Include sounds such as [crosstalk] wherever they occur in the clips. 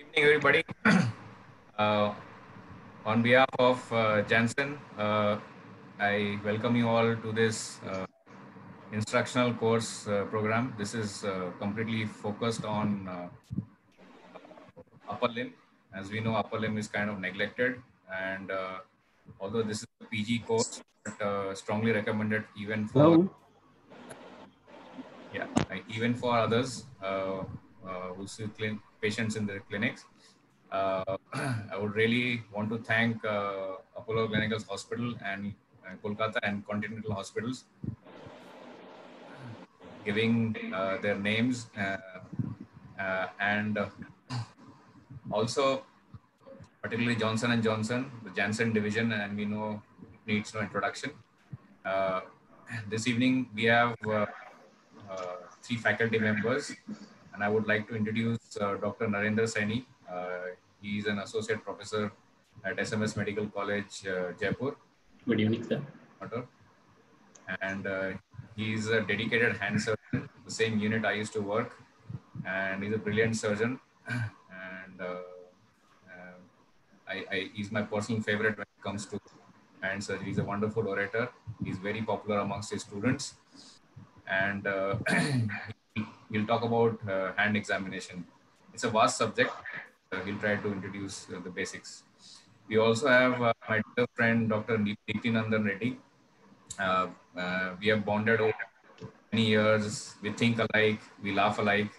evening, everybody. Uh, on behalf of uh, Janssen, uh, I welcome you all to this uh, instructional course uh, program. This is uh, completely focused on uh, upper limb. As we know, upper limb is kind of neglected. And uh, although this is a PG course, but uh, strongly recommended even for Hello. yeah, even for others who see patients in their clinics. Uh, [clears throat] I would really want to thank uh, Apollo Gleneagles Hospital and uh, Kolkata and Continental Hospitals giving uh, their names uh, uh, and uh, also particularly Johnson and Johnson, the Janssen division, and we know needs no introduction. Uh, this evening we have uh, uh, three faculty members, and I would like to introduce uh, Dr. Narendra Saini. Uh, he is an associate professor at SMS Medical College, uh, Jaipur. Good evening, sir. And uh, is a dedicated hand surgeon, the same unit I used to work, and he's a brilliant surgeon. [clears throat] And uh, uh, I, I, he's my personal favorite when it comes to hand surgery. He's a wonderful orator. He's very popular amongst his students. And uh, [clears throat] he'll talk about uh, hand examination. It's a vast subject. Uh, he'll try to introduce uh, the basics. We also have uh, my dear friend, Dr. Deepti Nandan Reddy. Uh, uh, we have bonded over many years. We think alike, we laugh alike,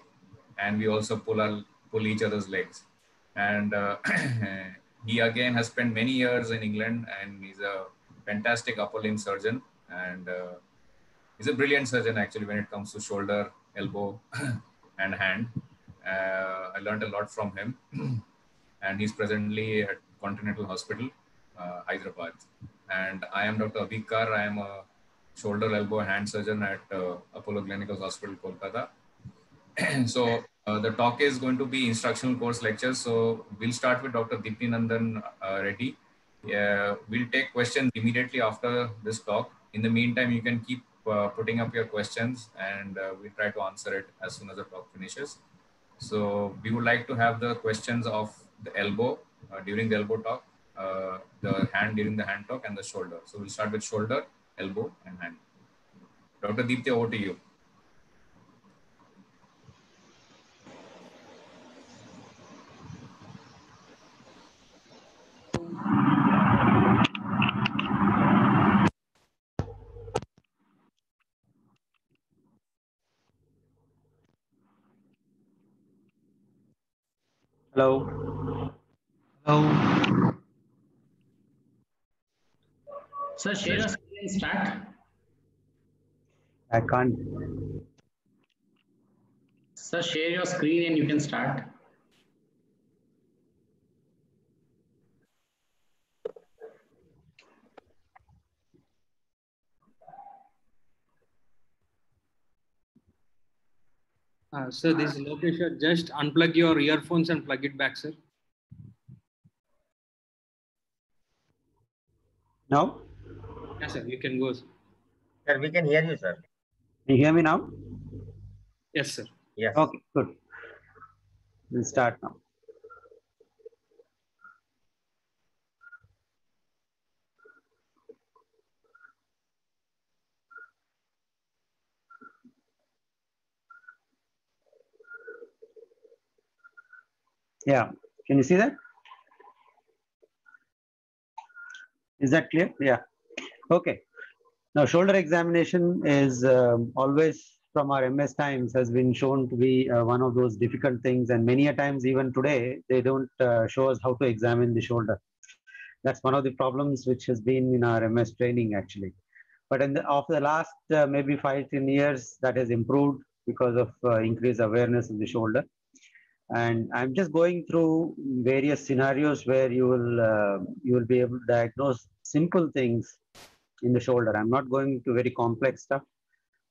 and we also pull, our, pull each other's legs. And [clears throat] he again has spent many years in England, and he's a fantastic upper limb surgeon. And he's a brilliant surgeon actually when it comes to shoulder, elbow, [clears throat] and hand. Uh, I learned a lot from him, [clears throat] and he's presently at Continental Hospital, uh, Hyderabad. And I am Dr. Abhikar. I am a shoulder, elbow, hand surgeon at uh, Apollo Gleneagles Hospital, Kolkata. [clears throat] so uh, the talk is going to be instructional course lectures. So we'll start with Dr. Deepti Nandan uh, Reddy. Yeah, we'll take questions immediately after this talk. In the meantime, you can keep uh, putting up your questions and uh, we'll try to answer it as soon as the talk finishes. So we would like to have the questions of the elbow uh, during the elbow talk, uh, the hand during the hand talk, and the shoulder. So we'll start with shoulder, elbow, and hand. Dr. Deepti, over to you. Hello. Hello. Sir, share your screen and start. I can't. Sir, share your screen and you can start. Uh, sir, this is Lokesh. Just unplug your earphones and plug it back, sir. Now? Yes, sir. You can go. Sir. Sir, we can hear you, sir. Can you hear me now? Yes, sir. Yes. Okay, good. We'll start now. Yeah, can you see that? Is that clear? Yeah. Okay. Now, shoulder examination is um, always from our MS times has been shown to be uh, one of those difficult things. And many a times, even today, they don't uh, show us how to examine the shoulder. That's one of the problems which has been in our MS training, actually. But in the, of the last uh, maybe five, 10 years, that has improved because of uh, increased awareness of the shoulder. And I'm just going through various scenarios where you will uh, you will be able to diagnose simple things in the shoulder. I'm not going to very complex stuff,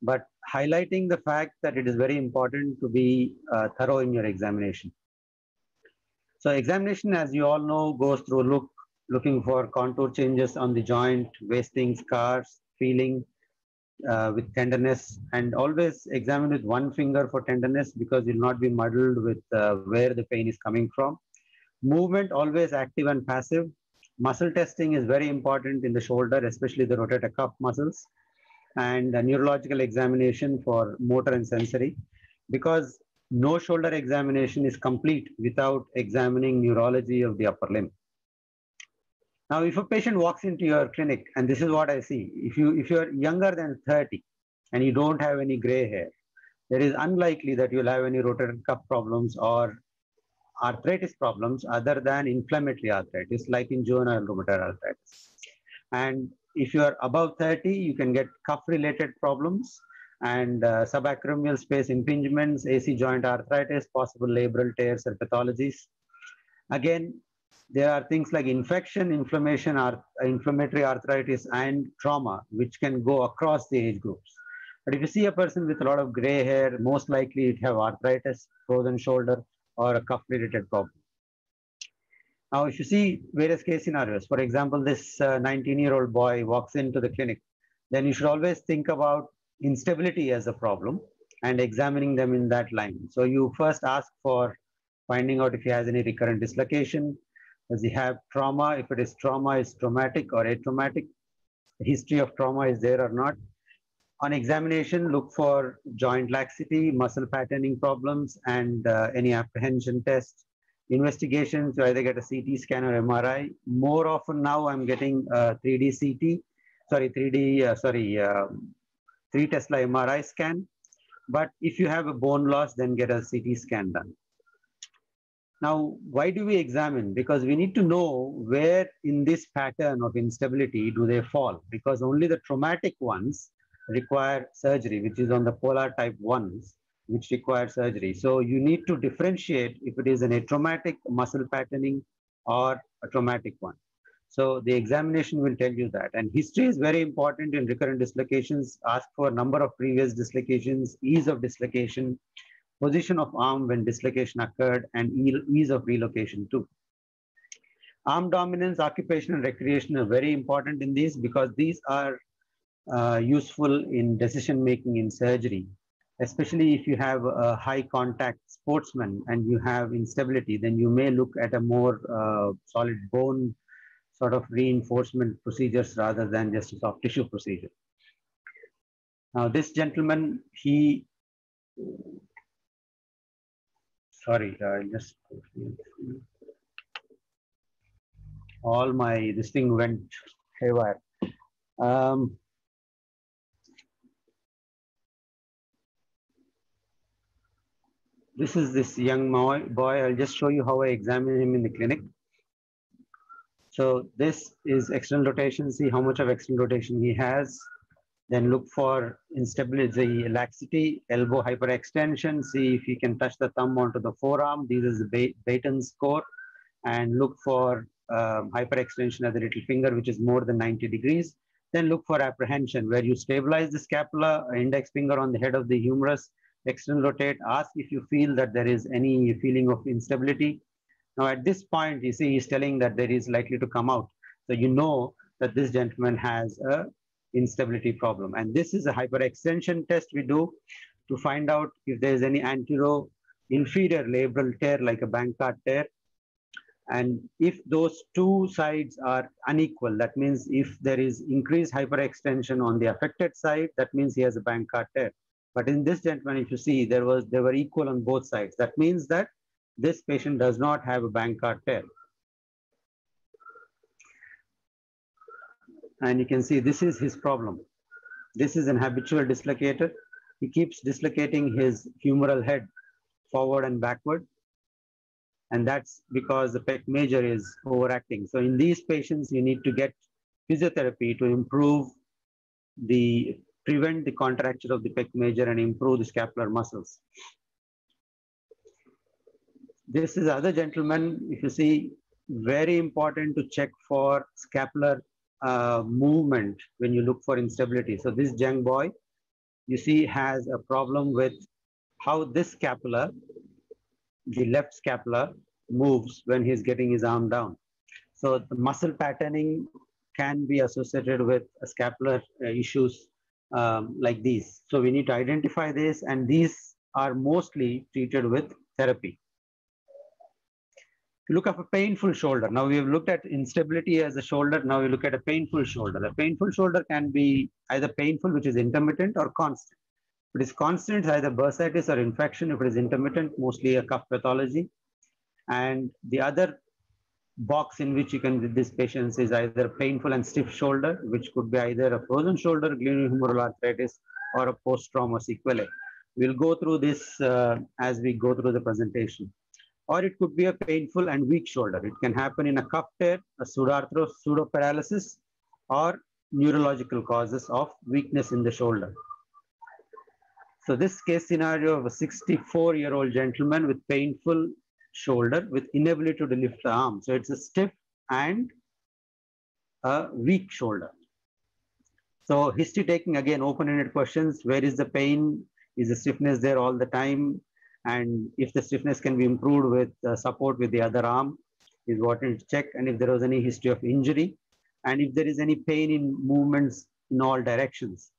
but highlighting the fact that it is very important to be uh, thorough in your examination. So examination, as you all know, goes through look, looking for contour changes on the joint, wasting, scars, feeling, uh, with tenderness and always examine with one finger for tenderness because you'll not be muddled with uh, where the pain is coming from. Movement always active and passive. Muscle testing is very important in the shoulder, especially the rotator cuff muscles and neurological examination for motor and sensory because no shoulder examination is complete without examining neurology of the upper limb. Now, if a patient walks into your clinic, and this is what I see, if you if you're younger than 30 and you don't have any gray hair, there is unlikely that you'll have any rotator cuff problems or arthritis problems other than inflammatory arthritis, like in juvenile rheumatoid arthritis. And if you are above 30, you can get cuff-related problems and uh, subacromial space impingements, AC joint arthritis, possible labral tears or pathologies. Again, there are things like infection, inflammation, ar inflammatory arthritis, and trauma, which can go across the age groups. But if you see a person with a lot of gray hair, most likely it have arthritis, frozen shoulder, or a cuff-related problem. Now, if you see various case scenarios, for example, this 19-year-old uh, boy walks into the clinic, then you should always think about instability as a problem and examining them in that line. So you first ask for finding out if he has any recurrent dislocation. Does he have trauma? If it is trauma, is traumatic or atraumatic? The history of trauma is there or not? On examination, look for joint laxity, muscle patterning problems, and uh, any apprehension test. investigations to either get a CT scan or MRI. More often now, I'm getting a 3D CT, sorry, 3D, uh, sorry, uh, 3 Tesla MRI scan. But if you have a bone loss, then get a CT scan done. Now, why do we examine? Because we need to know where in this pattern of instability do they fall, because only the traumatic ones require surgery, which is on the polar type ones which require surgery. So you need to differentiate if it is an atraumatic muscle patterning or a traumatic one. So the examination will tell you that. And history is very important in recurrent dislocations. Ask for a number of previous dislocations, ease of dislocation, position of arm when dislocation occurred, and ease of relocation too. Arm dominance, occupation, and recreation are very important in these because these are uh, useful in decision making in surgery especially if you have a high contact sportsman and you have instability, then you may look at a more uh, solid bone sort of reinforcement procedures rather than just a soft tissue procedure. Now this gentleman, he, sorry, I just, all my, this thing went haywire. Um, This is this young boy. I'll just show you how I examine him in the clinic. So this is external rotation. See how much of external rotation he has. Then look for instability, laxity, elbow hyperextension. See if you can touch the thumb onto the forearm. This is the Beighton score. And look for um, hyperextension of the little finger, which is more than 90 degrees. Then look for apprehension, where you stabilize the scapula, index finger on the head of the humerus, external rotate, ask if you feel that there is any feeling of instability. Now at this point, you see he's telling that there is likely to come out. So you know that this gentleman has a instability problem. And this is a hyperextension test we do to find out if there is any antero inferior labral tear like a Bankart tear. And if those two sides are unequal, that means if there is increased hyperextension on the affected side, that means he has a Bankart tear. But in this gentleman, if you see, there was they were equal on both sides. That means that this patient does not have a Bankart tear. And you can see this is his problem. This is an habitual dislocator. He keeps dislocating his humeral head forward and backward. And that's because the pec major is overacting. So in these patients, you need to get physiotherapy to improve the prevent the contracture of the pec major and improve the scapular muscles. This is other gentleman, if you see, very important to check for scapular uh, movement when you look for instability. So this young boy, you see, has a problem with how this scapula, the left scapula, moves when he's getting his arm down. So the muscle patterning can be associated with scapular uh, issues um, like these. So we need to identify this and these are mostly treated with therapy. Look at a painful shoulder. Now we have looked at instability as a shoulder. Now we look at a painful shoulder. A painful shoulder can be either painful, which is intermittent, or constant. If it is constant, either bursitis or infection. If it is intermittent, mostly a cuff pathology. And the other box in which you can with these patients is either painful and stiff shoulder, which could be either a frozen shoulder, glenohumeral arthritis, or a post-trauma sequelae. We'll go through this uh, as we go through the presentation. Or it could be a painful and weak shoulder. It can happen in a cuff tear, a pseudoarthros, pseudoparalysis, or neurological causes of weakness in the shoulder. So this case scenario of a 64 year old gentleman with painful shoulder with inability to lift the arm. So it's a stiff and a weak shoulder. So history taking again, open-ended questions. Where is the pain? Is the stiffness there all the time? And if the stiffness can be improved with uh, support with the other arm is what to check. And if there was any history of injury and if there is any pain in movements in all directions.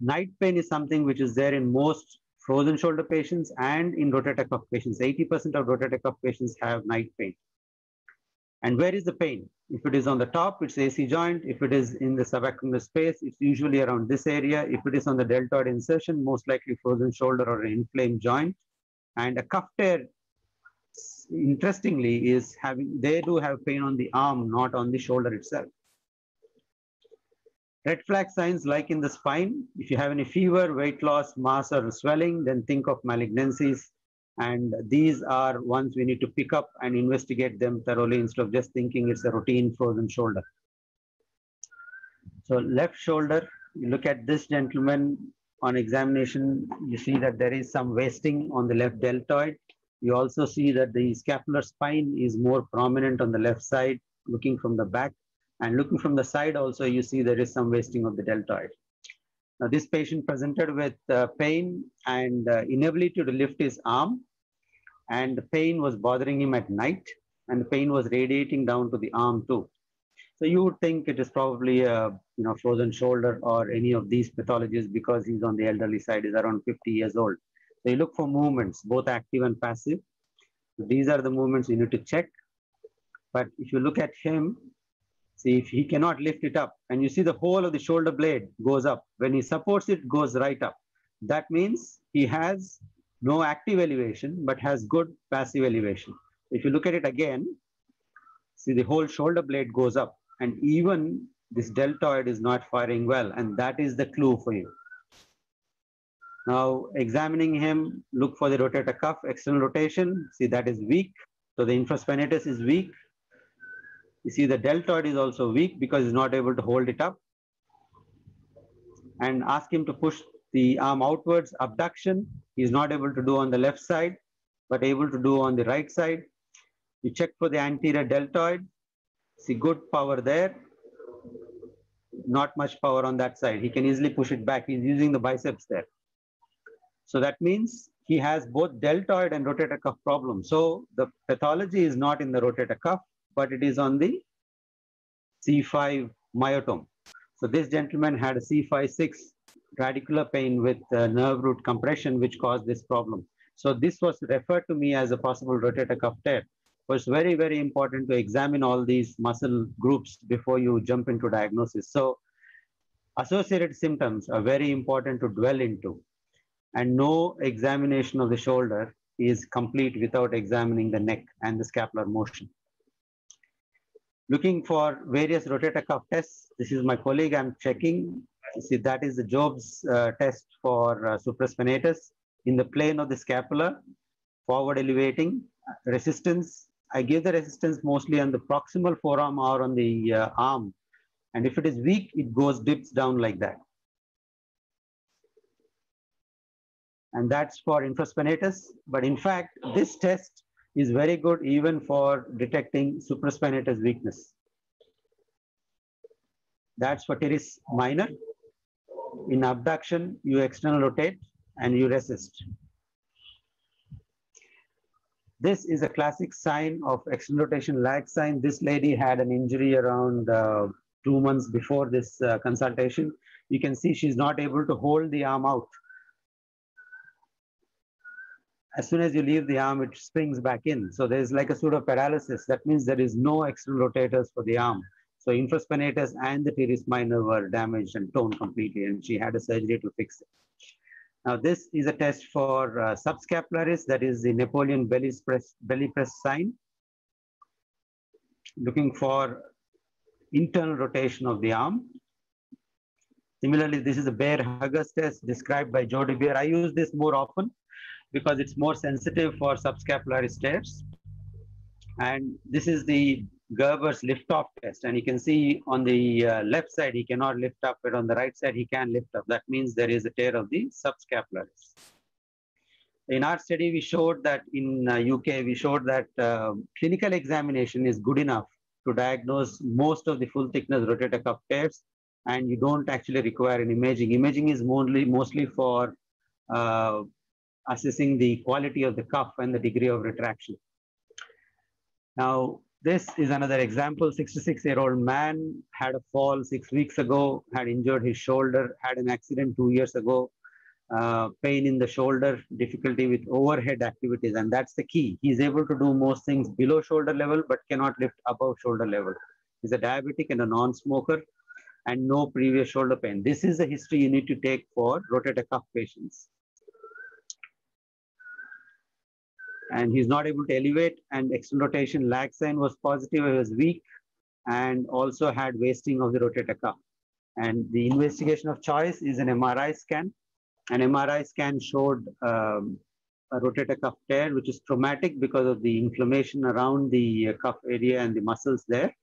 Night pain is something which is there in most frozen shoulder patients and in rotator cuff patients. 80% of rotator cuff patients have night pain. And where is the pain? If it is on the top, it's AC joint. If it is in the subacromial space, it's usually around this area. If it is on the deltoid insertion, most likely frozen shoulder or inflamed joint. And a cuff tear, interestingly, is having, they do have pain on the arm, not on the shoulder itself. Red flag signs like in the spine, if you have any fever, weight loss, mass or swelling, then think of malignancies. And these are ones we need to pick up and investigate them thoroughly instead of just thinking it's a routine frozen shoulder. So left shoulder, you look at this gentleman on examination, you see that there is some wasting on the left deltoid. You also see that the scapular spine is more prominent on the left side, looking from the back. And looking from the side also, you see there is some wasting of the deltoid. Now, this patient presented with uh, pain and uh, inability to lift his arm, and the pain was bothering him at night, and the pain was radiating down to the arm too. So you would think it is probably a you know frozen shoulder or any of these pathologies because he's on the elderly side, is around 50 years old. So you look for movements, both active and passive. So these are the movements you need to check. But if you look at him, See, if he cannot lift it up, and you see the whole of the shoulder blade goes up. When he supports it, goes right up. That means he has no active elevation, but has good passive elevation. If you look at it again, see the whole shoulder blade goes up, and even this deltoid is not firing well, and that is the clue for you. Now, examining him, look for the rotator cuff, external rotation. See, that is weak. So the infraspinatus is weak. You see the deltoid is also weak because he's not able to hold it up. And ask him to push the arm outwards, abduction. He's not able to do on the left side, but able to do on the right side. You check for the anterior deltoid. See good power there. Not much power on that side. He can easily push it back. He's using the biceps there. So that means he has both deltoid and rotator cuff problem. So the pathology is not in the rotator cuff, but it is on the C5 myotome. So this gentleman had a C5-6 radicular pain with uh, nerve root compression, which caused this problem. So this was referred to me as a possible rotator cuff tear. It's very, very important to examine all these muscle groups before you jump into diagnosis. So associated symptoms are very important to dwell into. And no examination of the shoulder is complete without examining the neck and the scapular motion looking for various rotator cuff tests. This is my colleague I'm checking. See, that is the Jobe's uh, test for uh, supraspinatus in the plane of the scapula, forward elevating, resistance. I give the resistance mostly on the proximal forearm or on the uh, arm. And if it is weak, it goes dips down like that. And that's for infraspinatus. But in fact, this test is very good even for detecting supraspinatus weakness. That's for teres minor. In abduction, you external rotate and you resist. This is a classic sign of external rotation lag sign. This lady had an injury around uh, two months before this uh, consultation. You can see she's not able to hold the arm out. As soon as you leave the arm, it springs back in. So there's like a sort of paralysis. That means there is no external rotators for the arm. So infraspinatus and the teres minor were damaged and torn completely, and she had a surgery to fix it. Now, this is a test for uh, subscapularis, that is the Napoleon belly press, belly press sign, looking for internal rotation of the arm. Similarly, this is a bear huggers test described by Joe DeBeer. I use this more often because it's more sensitive for subscapularis tears. And this is the Gerber's lift-off test. And you can see on the uh, left side, he cannot lift up, but on the right side, he can lift up. That means there is a tear of the subscapularis. In our study, we showed that in uh, UK, we showed that uh, clinical examination is good enough to diagnose most of the full thickness rotator cuff tears, and you don't actually require an imaging. Imaging is mostly, mostly for uh, assessing the quality of the cuff and the degree of retraction. Now, this is another example. 66 year old man had a fall six weeks ago, had injured his shoulder, had an accident two years ago, uh, pain in the shoulder, difficulty with overhead activities. And that's the key. He's able to do most things below shoulder level, but cannot lift above shoulder level. He's a diabetic and a non smoker and no previous shoulder pain. This is the history you need to take for rotator cuff patients. And he's not able to elevate and external rotation lag sign was positive, he was weak and also had wasting of the rotator cuff. And the investigation of choice is an MRI scan. An MRI scan showed um, a rotator cuff tear, which is traumatic because of the inflammation around the cuff area and the muscles there.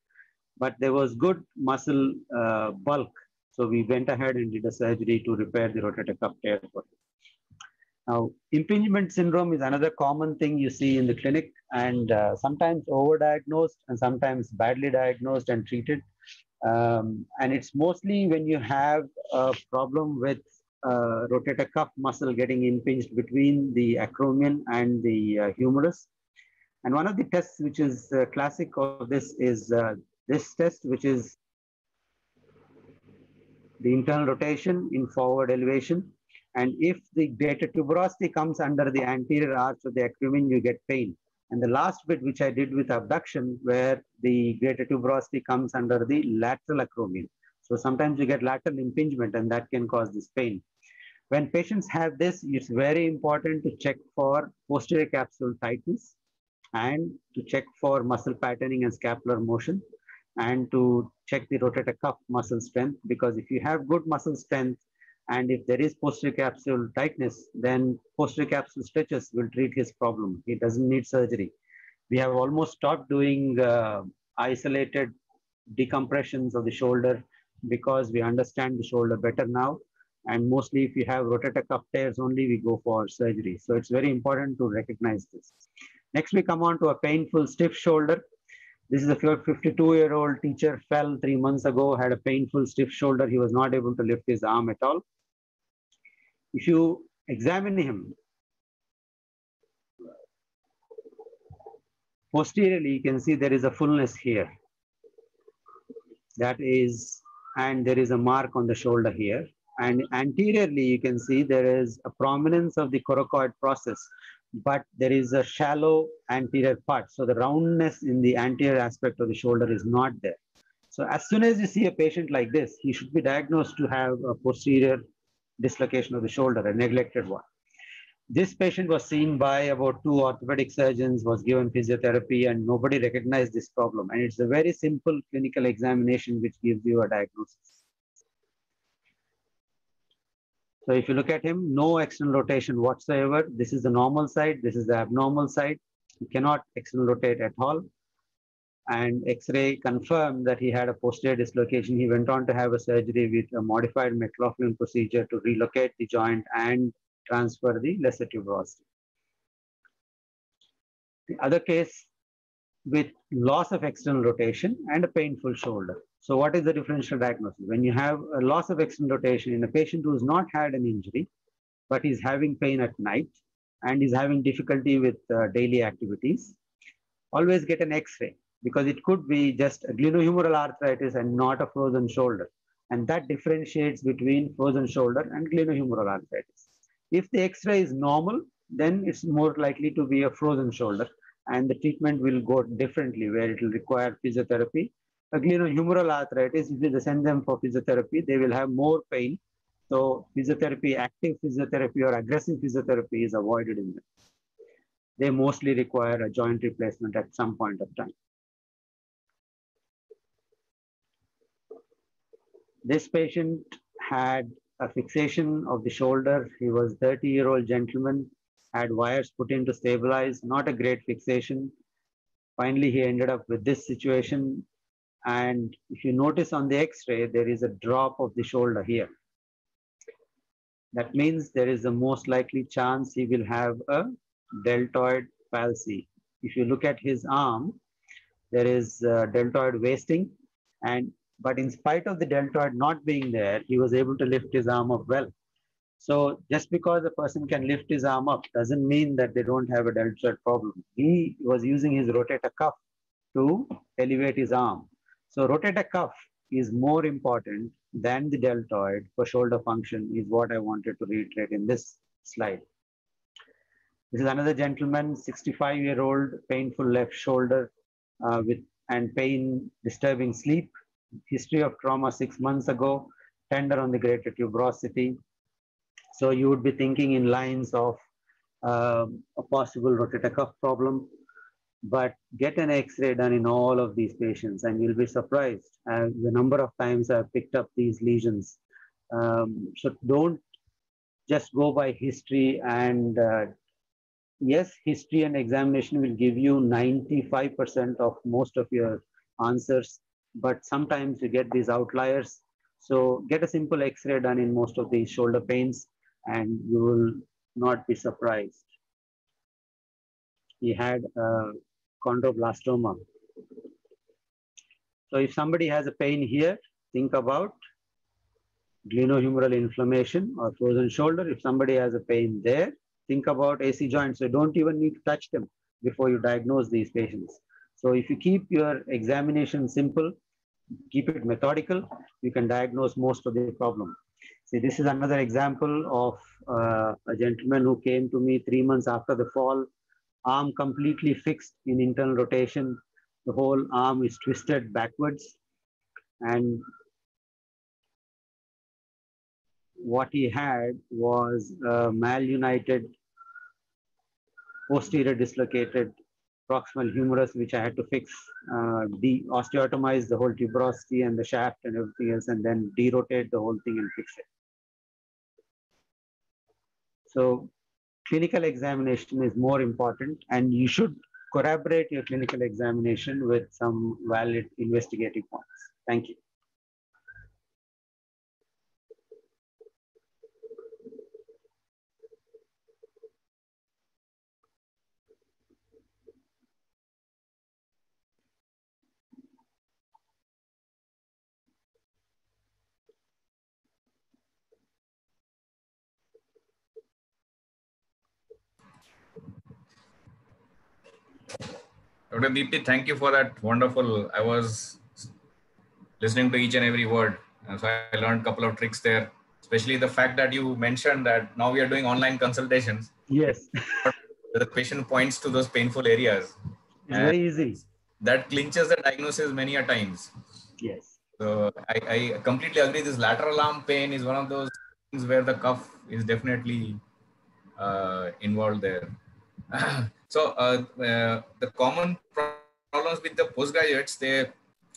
But there was good muscle uh, bulk. So we went ahead and did a surgery to repair the rotator cuff tear for him. Now, impingement syndrome is another common thing you see in the clinic and uh, sometimes overdiagnosed and sometimes badly diagnosed and treated. Um, and it's mostly when you have a problem with uh, rotator cuff muscle getting impinged between the acromion and the uh, humerus. And one of the tests which is uh, classic of this is uh, this test, which is the internal rotation in forward elevation and if the greater tuberosity comes under the anterior arch of the acromion, you get pain. And the last bit, which I did with abduction, where the greater tuberosity comes under the lateral acromion. So sometimes you get lateral impingement and that can cause this pain. When patients have this, it's very important to check for posterior capsule tightness and to check for muscle patterning and scapular motion and to check the rotator cuff muscle strength because if you have good muscle strength, and if there is posterior capsule tightness, then posterior capsule stretches will treat his problem. He doesn't need surgery. We have almost stopped doing uh, isolated decompressions of the shoulder because we understand the shoulder better now. And mostly if you have rotator cuff tears only, we go for surgery. So it's very important to recognize this. Next, we come on to a painful stiff shoulder. This is a 52 year old teacher fell three months ago, had a painful stiff shoulder. He was not able to lift his arm at all if you examine him posteriorly, you can see there is a fullness here. That is, and there is a mark on the shoulder here. And anteriorly, you can see there is a prominence of the coracoid process, but there is a shallow anterior part. So the roundness in the anterior aspect of the shoulder is not there. So as soon as you see a patient like this, he should be diagnosed to have a posterior dislocation of the shoulder, a neglected one. This patient was seen by about two orthopedic surgeons, was given physiotherapy, and nobody recognized this problem. And it's a very simple clinical examination which gives you a diagnosis. So if you look at him, no external rotation whatsoever. This is the normal side. This is the abnormal side. He cannot external rotate at all and X-ray confirmed that he had a posterior dislocation. He went on to have a surgery with a modified McLaughlin procedure to relocate the joint and transfer the lesser tuberosity. The other case with loss of external rotation and a painful shoulder. So what is the differential diagnosis? When you have a loss of external rotation in a patient who has not had an injury, but is having pain at night and is having difficulty with uh, daily activities, always get an X-ray because it could be just a glenohumeral arthritis and not a frozen shoulder. And that differentiates between frozen shoulder and glenohumeral arthritis. If the X-ray is normal, then it's more likely to be a frozen shoulder and the treatment will go differently where it will require physiotherapy. A glenohumeral arthritis, if you send them for physiotherapy, they will have more pain. So physiotherapy, active physiotherapy or aggressive physiotherapy is avoided in them. They mostly require a joint replacement at some point of time. This patient had a fixation of the shoulder. He was 30 year old gentleman, had wires put in to stabilize, not a great fixation. Finally, he ended up with this situation. And if you notice on the x-ray, there is a drop of the shoulder here. That means there is a most likely chance he will have a deltoid palsy. If you look at his arm, there is uh, deltoid wasting and but in spite of the deltoid not being there, he was able to lift his arm up well. So just because a person can lift his arm up doesn't mean that they don't have a deltoid problem. He was using his rotator cuff to elevate his arm. So rotator cuff is more important than the deltoid for shoulder function is what I wanted to reiterate in this slide. This is another gentleman, 65 year old, painful left shoulder uh, with and pain disturbing sleep history of trauma six months ago, tender on the greater tuberosity. So you would be thinking in lines of uh, a possible rotator cuff problem, but get an X-ray done in all of these patients and you'll be surprised uh, the number of times I've picked up these lesions. Um, so don't just go by history and uh, yes, history and examination will give you 95% of most of your answers but sometimes you get these outliers. So get a simple X-ray done in most of these shoulder pains and you will not be surprised. He had a chondroblastoma. So if somebody has a pain here, think about glenohumeral inflammation or frozen shoulder. If somebody has a pain there, think about AC joints. So don't even need to touch them before you diagnose these patients. So if you keep your examination simple, keep it methodical, you can diagnose most of the problem. See, this is another example of uh, a gentleman who came to me three months after the fall, arm completely fixed in internal rotation. The whole arm is twisted backwards. And what he had was a malunited, posterior dislocated proximal humerus, which I had to fix, uh, de osteotomize the whole tuberosity and the shaft and everything else, and then derotate the whole thing and fix it. So clinical examination is more important, and you should corroborate your clinical examination with some valid investigative points. Thank you. Dr. Deepti, thank you for that wonderful. I was listening to each and every word. And so I learned a couple of tricks there, especially the fact that you mentioned that now we are doing online consultations. Yes. the patient points to those painful areas. It's very easy. That clinches the diagnosis many a times. Yes. So I, I completely agree. This lateral arm pain is one of those things where the cuff is definitely uh, involved there. [clears throat] so uh, uh, the common problems with the postgraduates, they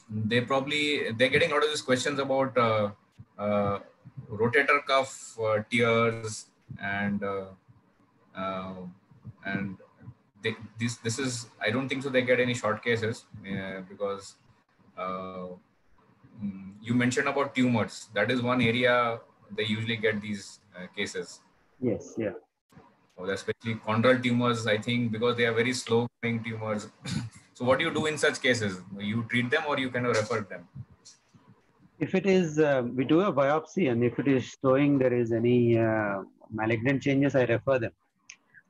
they probably they're getting a lot of these questions about uh, uh, rotator cuff uh, tears and and they, this this is I don't think so. They get any short cases because mm, you mentioned about tumors. That is one area they usually get these cases. Yes. Yeah especially chondral tumors, I think, because they are very slow growing tumors. [clears throat] so, what do you do in such cases? You treat them or you kind of refer them? If it is, uh, we do a biopsy, and if it is showing there is any uh, malignant changes, I refer them.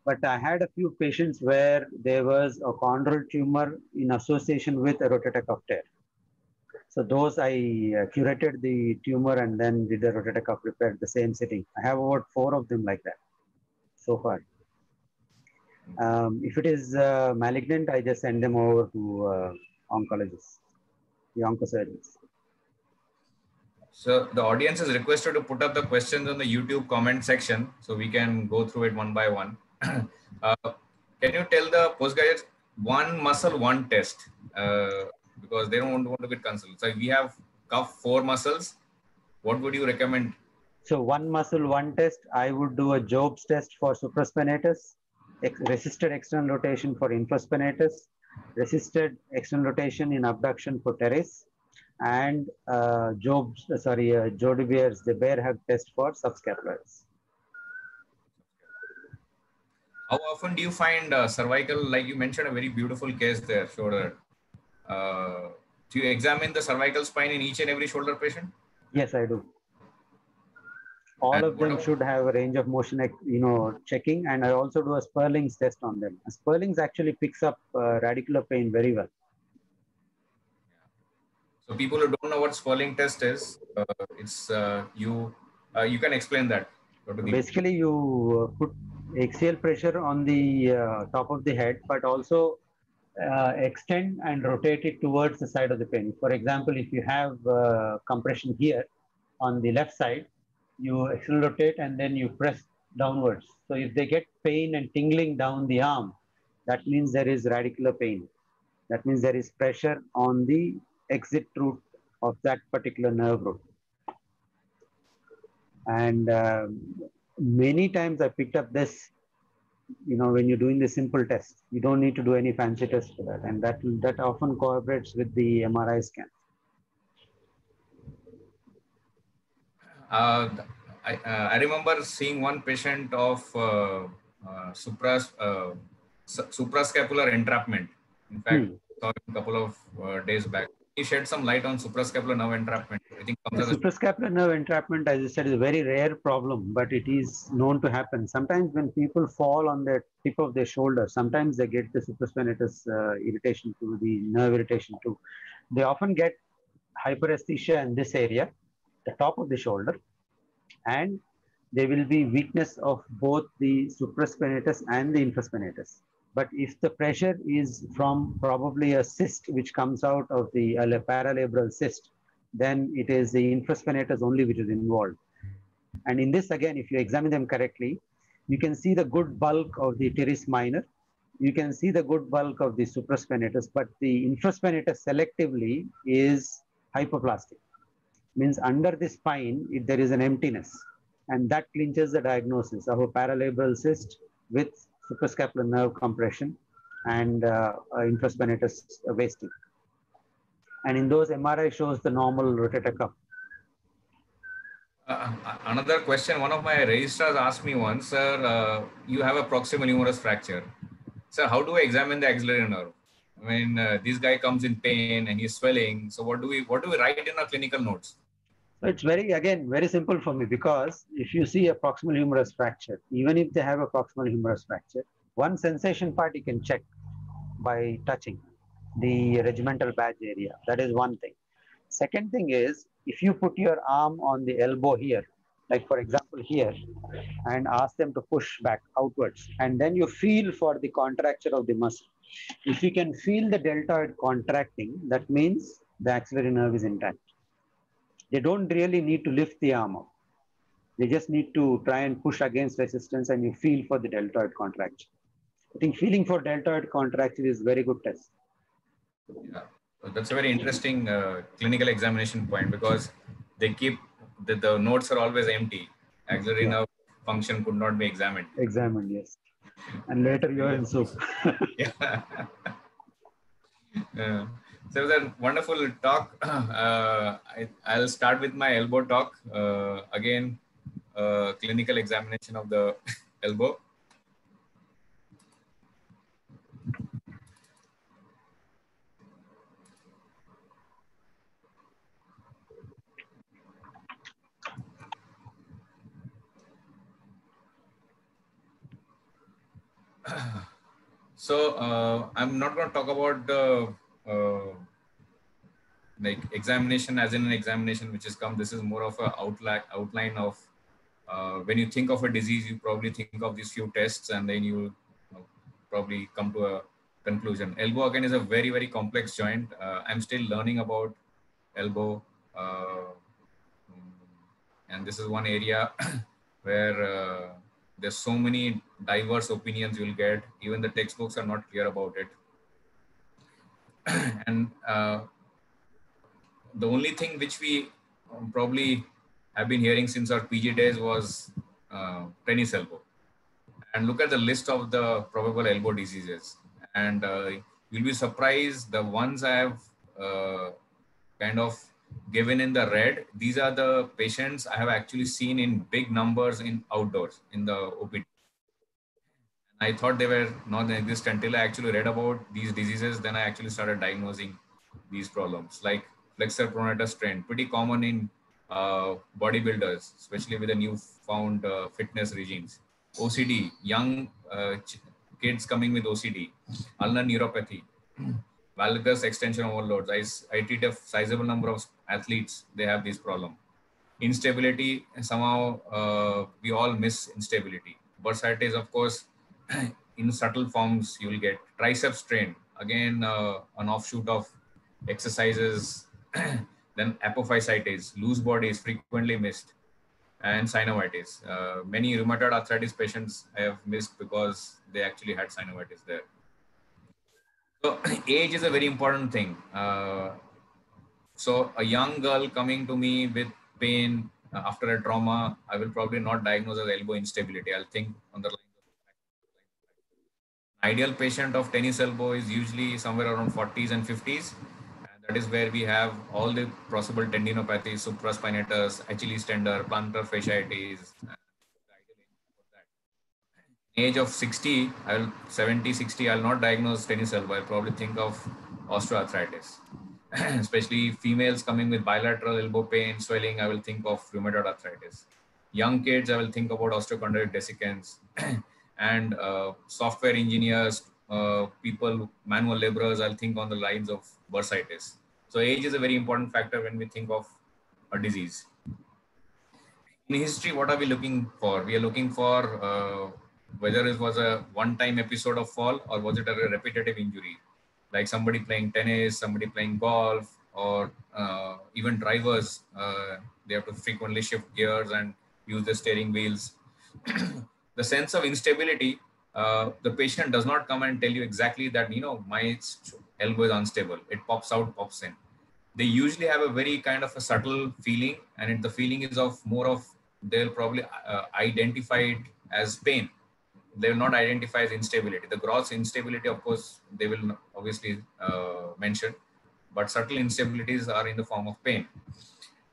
But I had a few patients where there was a chondral tumor in association with a rotator cuff tear. So those I uh, curetted the tumor and then did the rotator cuff repair at the same sitting. I have about four of them like that so far. Um, if it is uh, malignant, I just send them over to uh, oncologists, the oncosurgeons. So the audience is requested to put up the questions on the YouTube comment section so we can go through it one by one. [clears throat] uh, can you tell the postgraduates one muscle, one test? Uh, because they don't want to get consulted. So we have cuff four muscles. What would you recommend? So one muscle, one test. I would do a Jobe's test for supraspinatus, ex- resisted external rotation for infraspinatus, resisted external rotation in abduction for teres, and uh, Jobe's uh, sorry uh, Joe DeBeer's the bear hug test for subscapularis. How often do you find uh, cervical, like you mentioned, a very beautiful case there, shoulder. Uh, do you examine the cervical spine in each and every shoulder patient? Yes, I do. All And of them should have a range of motion, you know, checking, and I also do a Spurling's test on them. Spurling's actually picks up uh, radicular pain very well. So people who don't know what swelling test is, uh, it's uh, you. Uh, you can explain that. Go to the- Basically, you uh, put axial pressure on the uh, top of the head, but also uh, extend and rotate it towards the side of the pain. For example, if you have uh, compression here on the left side, you external rotate and then you press downwards. So if they get pain and tingling down the arm, that means there is radicular pain. That means there is pressure on the exit route of that particular nerve root. And um, many times I picked up this, you know, when you're doing the simple test, you don't need to do any fancy test for that. And that, that often cooperates with the MRI scan. Uh, I, uh, I remember seeing one patient of uh, uh, supras, uh, su- suprascapular entrapment. In fact, Hmm. saw him a couple of uh, days back. He shed some light on suprascapular nerve entrapment. I think a Suprascapular nerve entrapment, as I said, is a very rare problem, but it is known to happen. Sometimes when people fall on the tip of their shoulder, sometimes they get the supraspinatus uh, irritation too, the nerve irritation too. They often get hyperesthesia in this area, the top of the shoulder, and there will be weakness of both the supraspinatus and the infraspinatus. But if the pressure is from probably a cyst which comes out of the uh, paralabral cyst, then it is the infraspinatus only which is involved. And in this, again, if you examine them correctly, you can see the good bulk of the teres minor. You can see the good bulk of the supraspinatus, but the infraspinatus selectively is hypoplastic. Means under the spine, if there is an emptiness, and that clinches the diagnosis of a paralabral cyst with suprascapular nerve compression and uh, uh, infraspinatus wasting. And in those, MRI shows the normal rotator cuff. Uh, another question. One of my registrars asked me once, sir, uh, you have a proximal humerus fracture. Sir, how do I examine the axillary nerve? I mean, uh, this guy comes in pain and he's swelling. So what do we what do we write in our clinical notes? It's very, again, very simple for me because if you see a proximal humerus fracture, even if they have a proximal humerus fracture, one sensation part you can check by touching the regimental badge area. That is one thing. Second thing is if you put your arm on the elbow here, like for example here, and ask them to push back outwards, and then you feel for the contracture of the muscle. If you can feel the deltoid contracting, that means the axillary nerve is intact they don't really need to lift the arm up. They just need to try and push against resistance and you feel for the deltoid contraction. I think feeling for deltoid contraction is very good test. Yeah. That's a very interesting uh, clinical examination point because they keep the, the notes are always empty. Axillary Yeah. nerve function could not be examined. Examined, yes. And later you're in soup. [laughs] yeah. [laughs] Uh, so it was a wonderful talk. [clears throat] Uh, I, I'll start with my elbow talk. Uh, again, uh, clinical examination of the [laughs] elbow. [clears throat] So uh, I'm not going to talk about the uh, like examination as in an examination which has come. This is more of a outline outline of uh, when you think of a disease, you probably think of these few tests and then you, know, probably come to a conclusion. Elbow again is a very very complex joint. Uh, I'm still learning about elbow, uh, and this is one area [clears throat] where uh, there's so many diverse opinions you'll get. Even the textbooks are not clear about it. [clears throat] and uh, the only thing which we um, probably have been hearing since our PG days was uh, tennis elbow. And look at the list of the probable elbow diseases. And uh, you'll be surprised the ones I have uh, kind of given in the red, these are the patients I have actually seen in big numbers in outdoors in the OPD. I thought they were non-existent until I actually read about these diseases. Then I actually started diagnosing these problems like flexor pronator strain, pretty common in uh, bodybuilders, especially with the newfound uh, fitness regimes. OCD, young uh, kids coming with OCD, ulnar neuropathy, valgus extension overloads. I, I treat a sizable number of athletes, they have this problem. Instability, somehow uh, we all miss instability. Bursitis, of course, in subtle forms, you will get tricep strain, again, uh, an offshoot of exercises. [clears throat] then apophysitis, loose body is frequently missed, and synovitis. Uh, many rheumatoid arthritis patients I have missed because they actually had synovitis there. So [clears throat] age is a very important thing. Uh, so a young girl coming to me with pain uh, after a trauma, I will probably not diagnose as elbow instability. I'll think on the line. Ideal patient of tennis elbow is usually somewhere around 40s and 50s. And that is where we have all the possible tendinopathies, supraspinatus, Achilles tender, plantar fasciitis. Age of 60, I'll 70, 60, I'll not diagnose tennis elbow. I'll probably think of osteoarthritis. [clears throat] Especially females coming with bilateral elbow pain, swelling, I will think of rheumatoid arthritis. Young kids, I will think about osteochondritis dissecans. [clears throat] and uh, software engineers, uh, people, manual laborers, I'll think on the lines of bursitis. So age is a very important factor when we think of a disease. In history, what are we looking for? We are looking for uh, whether it was a one-time episode of fall or was it a repetitive injury, like somebody playing tennis, somebody playing golf, or uh, even drivers, uh, they have to frequently shift gears and use the steering wheels. [clears throat] the sense of instability, uh, the patient does not come and tell you exactly that, you know, my elbow is unstable. It pops out, pops in. They usually have a very kind of a subtle feeling, and it, the feeling is of more of, they'll probably uh, identify it as pain. They will not identify as instability. The gross instability, of course, they will obviously uh, mention, but subtle instabilities are in the form of pain.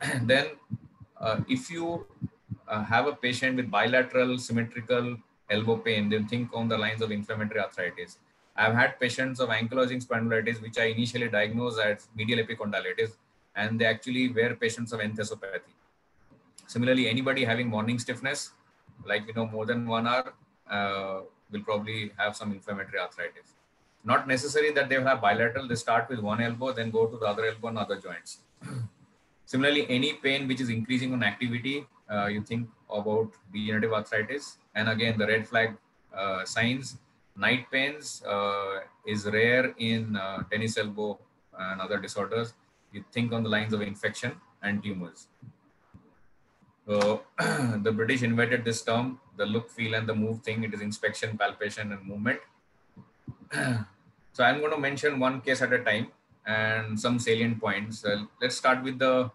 And [clears throat] then, uh, if you uh, have a patient with bilateral symmetrical elbow pain, they'll think on the lines of inflammatory arthritis. I've had patients of ankylosing spondylitis, which I initially diagnosed as medial epicondylitis, and they actually were patients of enthesopathy. Similarly, anybody having morning stiffness, like you know, more than one hour, uh, will probably have some inflammatory arthritis. Not necessary that they have bilateral. They start with one elbow, then go to the other elbow and other joints. [clears throat] Similarly, any pain which is increasing on activity, uh, you think about degenerative arthritis. And again, the red flag uh, signs, night pains uh, is rare in uh, tennis elbow and other disorders. You think on the lines of infection and tumors. So [clears throat] the British invented this term, the look, feel, and the move thing. It is inspection, palpation, and movement. [clears throat] so I'm going to mention one case at a time and some salient points. Uh, let's start with the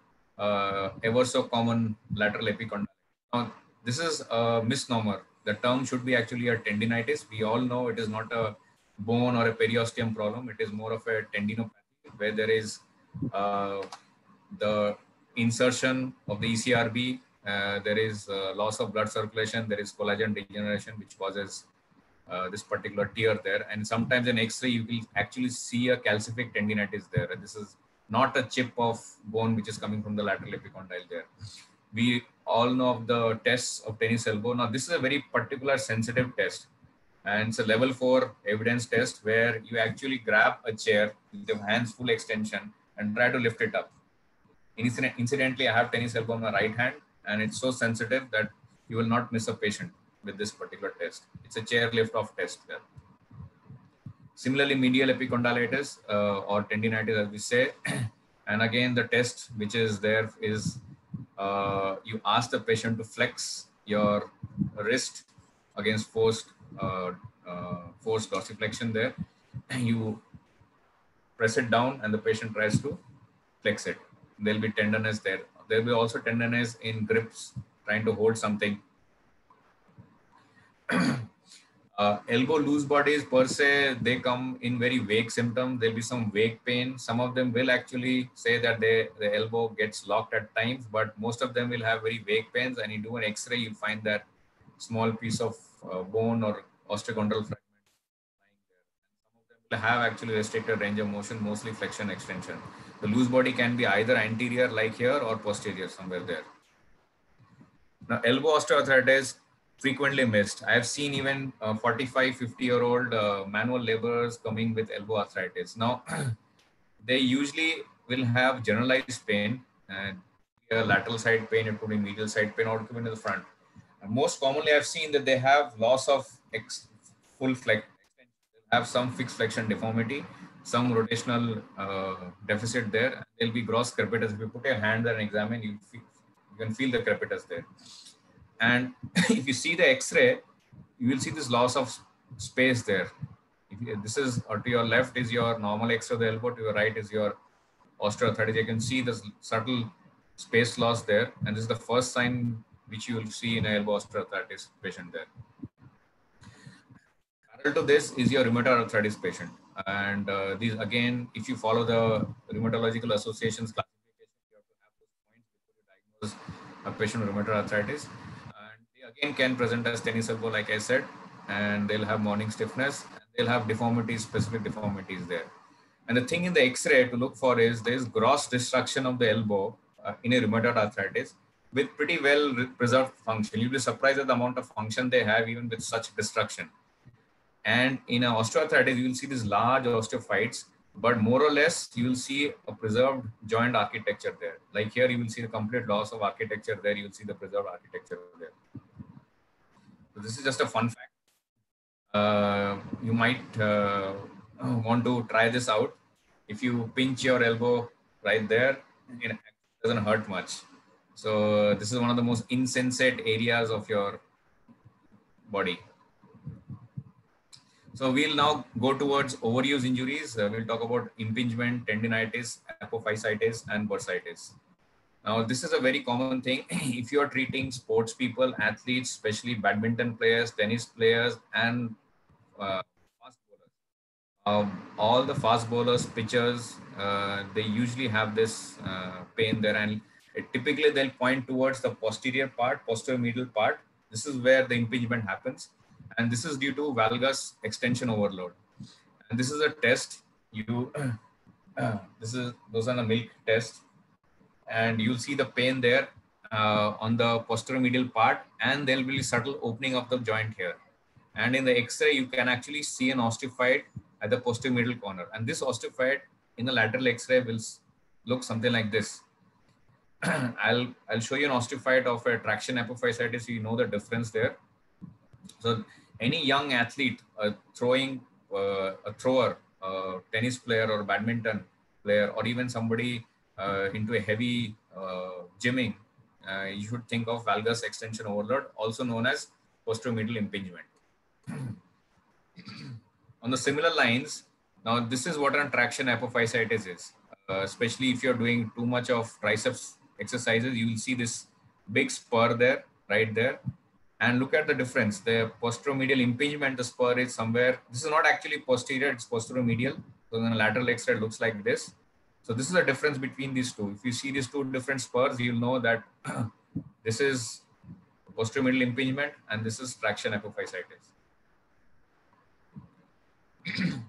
uh, ever so common lateral epicondylitis. Now, this is a misnomer. The term should be actually a tendinitis. We all know it is not a bone or a periosteum problem. It is more of a tendinopathy where there is uh, the insertion of the ECRB. Uh, there is uh, loss of blood circulation. There is collagen degeneration, which causes uh, this particular tear there. And sometimes in X-ray, you will actually see a calcific tendinitis there. And this is not a chip of bone which is coming from the lateral epicondyle there. We all know of the tests of tennis elbow. Now, this is a very particular sensitive test. And it's a level four evidence test where you actually grab a chair with your hands full extension and try to lift it up. Incident, incidentally, I have tennis elbow on my right hand, and it's so sensitive that you will not miss a patient with this particular test. It's a chair lift off test there. Similarly, medial epicondylitis uh, or tendinitis, as we say, [clears throat] and again, the test which is there is uh, you ask the patient to flex your wrist against forced uh, uh, forced dorsiflexion there. And [clears throat] you press it down and the patient tries to flex it. There'll be tenderness there. There'll be also tenderness in grips, trying to hold something. [clears throat] uh, elbow loose bodies per se, they come in very vague symptoms. There'll be some vague pain. Some of them will actually say that they, the elbow gets locked at times, but most of them will have very vague pains. And you do an X-ray, you'll find that small piece of uh, bone or osteochondral fragment some of them will have actually restricted range of motion, mostly flexion extension. The loose body can be either anterior like here or posterior somewhere there. Now, elbow osteoarthritis frequently missed. I have seen even uh, 45, 50 year old uh, manual laborers coming with elbow arthritis. Now, [clears throat] they usually will have generalized pain and lateral side pain, it could be medial side pain, or it could be in the front. And most commonly, I've seen that they have loss of ex- full flex, they have some fixed flexion deformity, some rotational uh, deficit there. There'll be gross crepitus. If you put your hand there and examine, you, you can feel the crepitus there. And [laughs] if you see the X-ray, you will see this loss of space there. You, this is or to your left is your normal X-ray of the elbow. To your right is your osteoarthritis. You can see this subtle space loss there, and this is the first sign which you will see in an elbow osteoarthritis patient there. Parallel to this is your rheumatoid arthritis patient. And uh, these again, if you follow the rheumatological associations classification, you have to have those points before you diagnose a patient with rheumatoid arthritis. Again can present as tennis elbow, like I said, and they'll have morning stiffness and they'll have deformities, specific deformities there. And the thing in the X-ray to look for is there's gross destruction of the elbow uh, in a rheumatoid arthritis with pretty well preserved function. You'll be surprised at the amount of function they have even with such destruction. And in an osteoarthritis, you will see these large osteophytes, but more or less you will see a preserved joint architecture there. Like here, you will see the complete loss of architecture there. You will see the preserved architecture there. So this is just a fun fact. Uh, you might uh, want to try this out. If you pinch your elbow right there, it doesn't hurt much. So this is one of the most insensate areas of your body. So we'll now go towards overuse injuries. Uh, we'll talk about impingement, tendinitis, apophysitis, and bursitis. Now, this is a very common thing. [clears throat] if you are treating sports people, athletes, especially badminton players, tennis players, and uh, fast bowlers, um, all the fast bowlers, pitchers, uh, they usually have this uh, pain there, and it, typically they'll point towards the posterior part, posterior medial part. This is where the impingement happens and this is due to valgus extension overload. And this is a test. You, [clears throat] this is those are the milk test, and you'll see the pain there uh, on the posterior medial part, and there will be subtle opening of the joint here. And in the X-ray, you can actually see an osteophyte at the posterior medial corner, and this osteophyte in the lateral X-ray will look something like this. [clears throat] I'll I'll show you an osteophyte of a traction apophysitis. So you know the difference there. So any young athlete uh, throwing uh, a thrower, uh, tennis player or badminton player, or even somebody into a heavy uh, gymming, uh, you should think of valgus extension overload, also known as posteromedial impingement. [clears throat] On the similar lines, now this is what an traction apophysitis is. especially if you're doing too much of triceps exercises, you will see this big spur there, right there, and look at the difference. The posteromedial impingement, the spur is somewhere. This is not actually posterior; it's posteromedial. So then a lateral X-ray looks like this. So this is the difference between these two. If you see these two different spurs, you'll know that [clears throat] this is posteromedial impingement and this is traction apophysitis. [clears throat]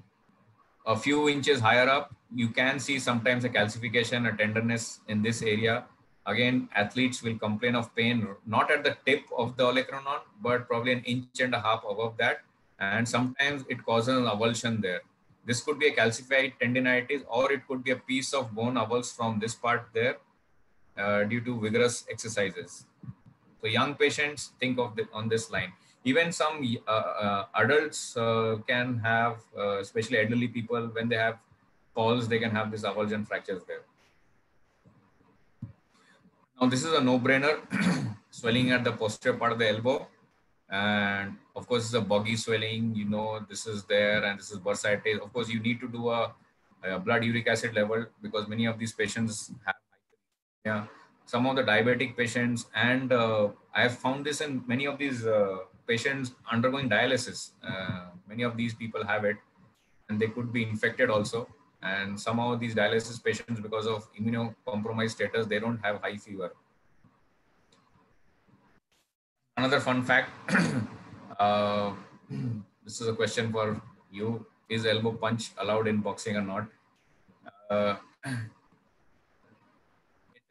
a few inches higher up, you can see sometimes a calcification, a tenderness in this area. Again, athletes will complain of pain, not at the tip of the olecranon, but probably an inch and a half above that. And sometimes it causes an avulsion there. This could be a calcified tendinitis or it could be a piece of bone avulse from this part there uh, due to vigorous exercises. So young patients think of the, on this line. Even some uh, uh, adults uh, can have, uh, especially elderly people, when they have falls, they can have this avulsion fractures there. Now this is a no-brainer, [clears throat] swelling at the posterior part of the elbow. And of course, it's a boggy swelling, you know, this is there and this is bursitis. Of course, you need to do a, a blood uric acid level because many of these patients have yeah, some of the diabetic patients and uh, I have found this in many of these uh, patients undergoing dialysis. Uh, many of these people have it and they could be infected also and some of these dialysis patients because of immunocompromised status they don't have high fever another fun fact [clears throat] uh, this is a question for you. Is elbow punch allowed in boxing or not? Uh, [clears throat] it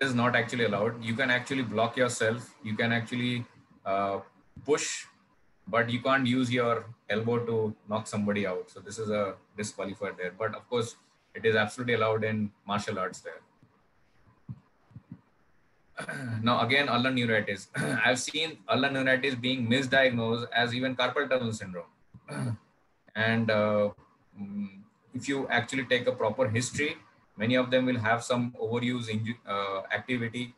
is not actually allowed. You can actually block yourself. You can actually uh, push but you can't use your elbow to knock somebody out. So this is a disqualifier there. But of course it is absolutely allowed in martial arts there. [clears throat] Now again, ulnar neuritis. [clears throat] I've seen ulnar neuritis being misdiagnosed as even carpal tunnel syndrome. [clears throat] and uh, if you actually take a proper history, many of them will have some overuse uh, activity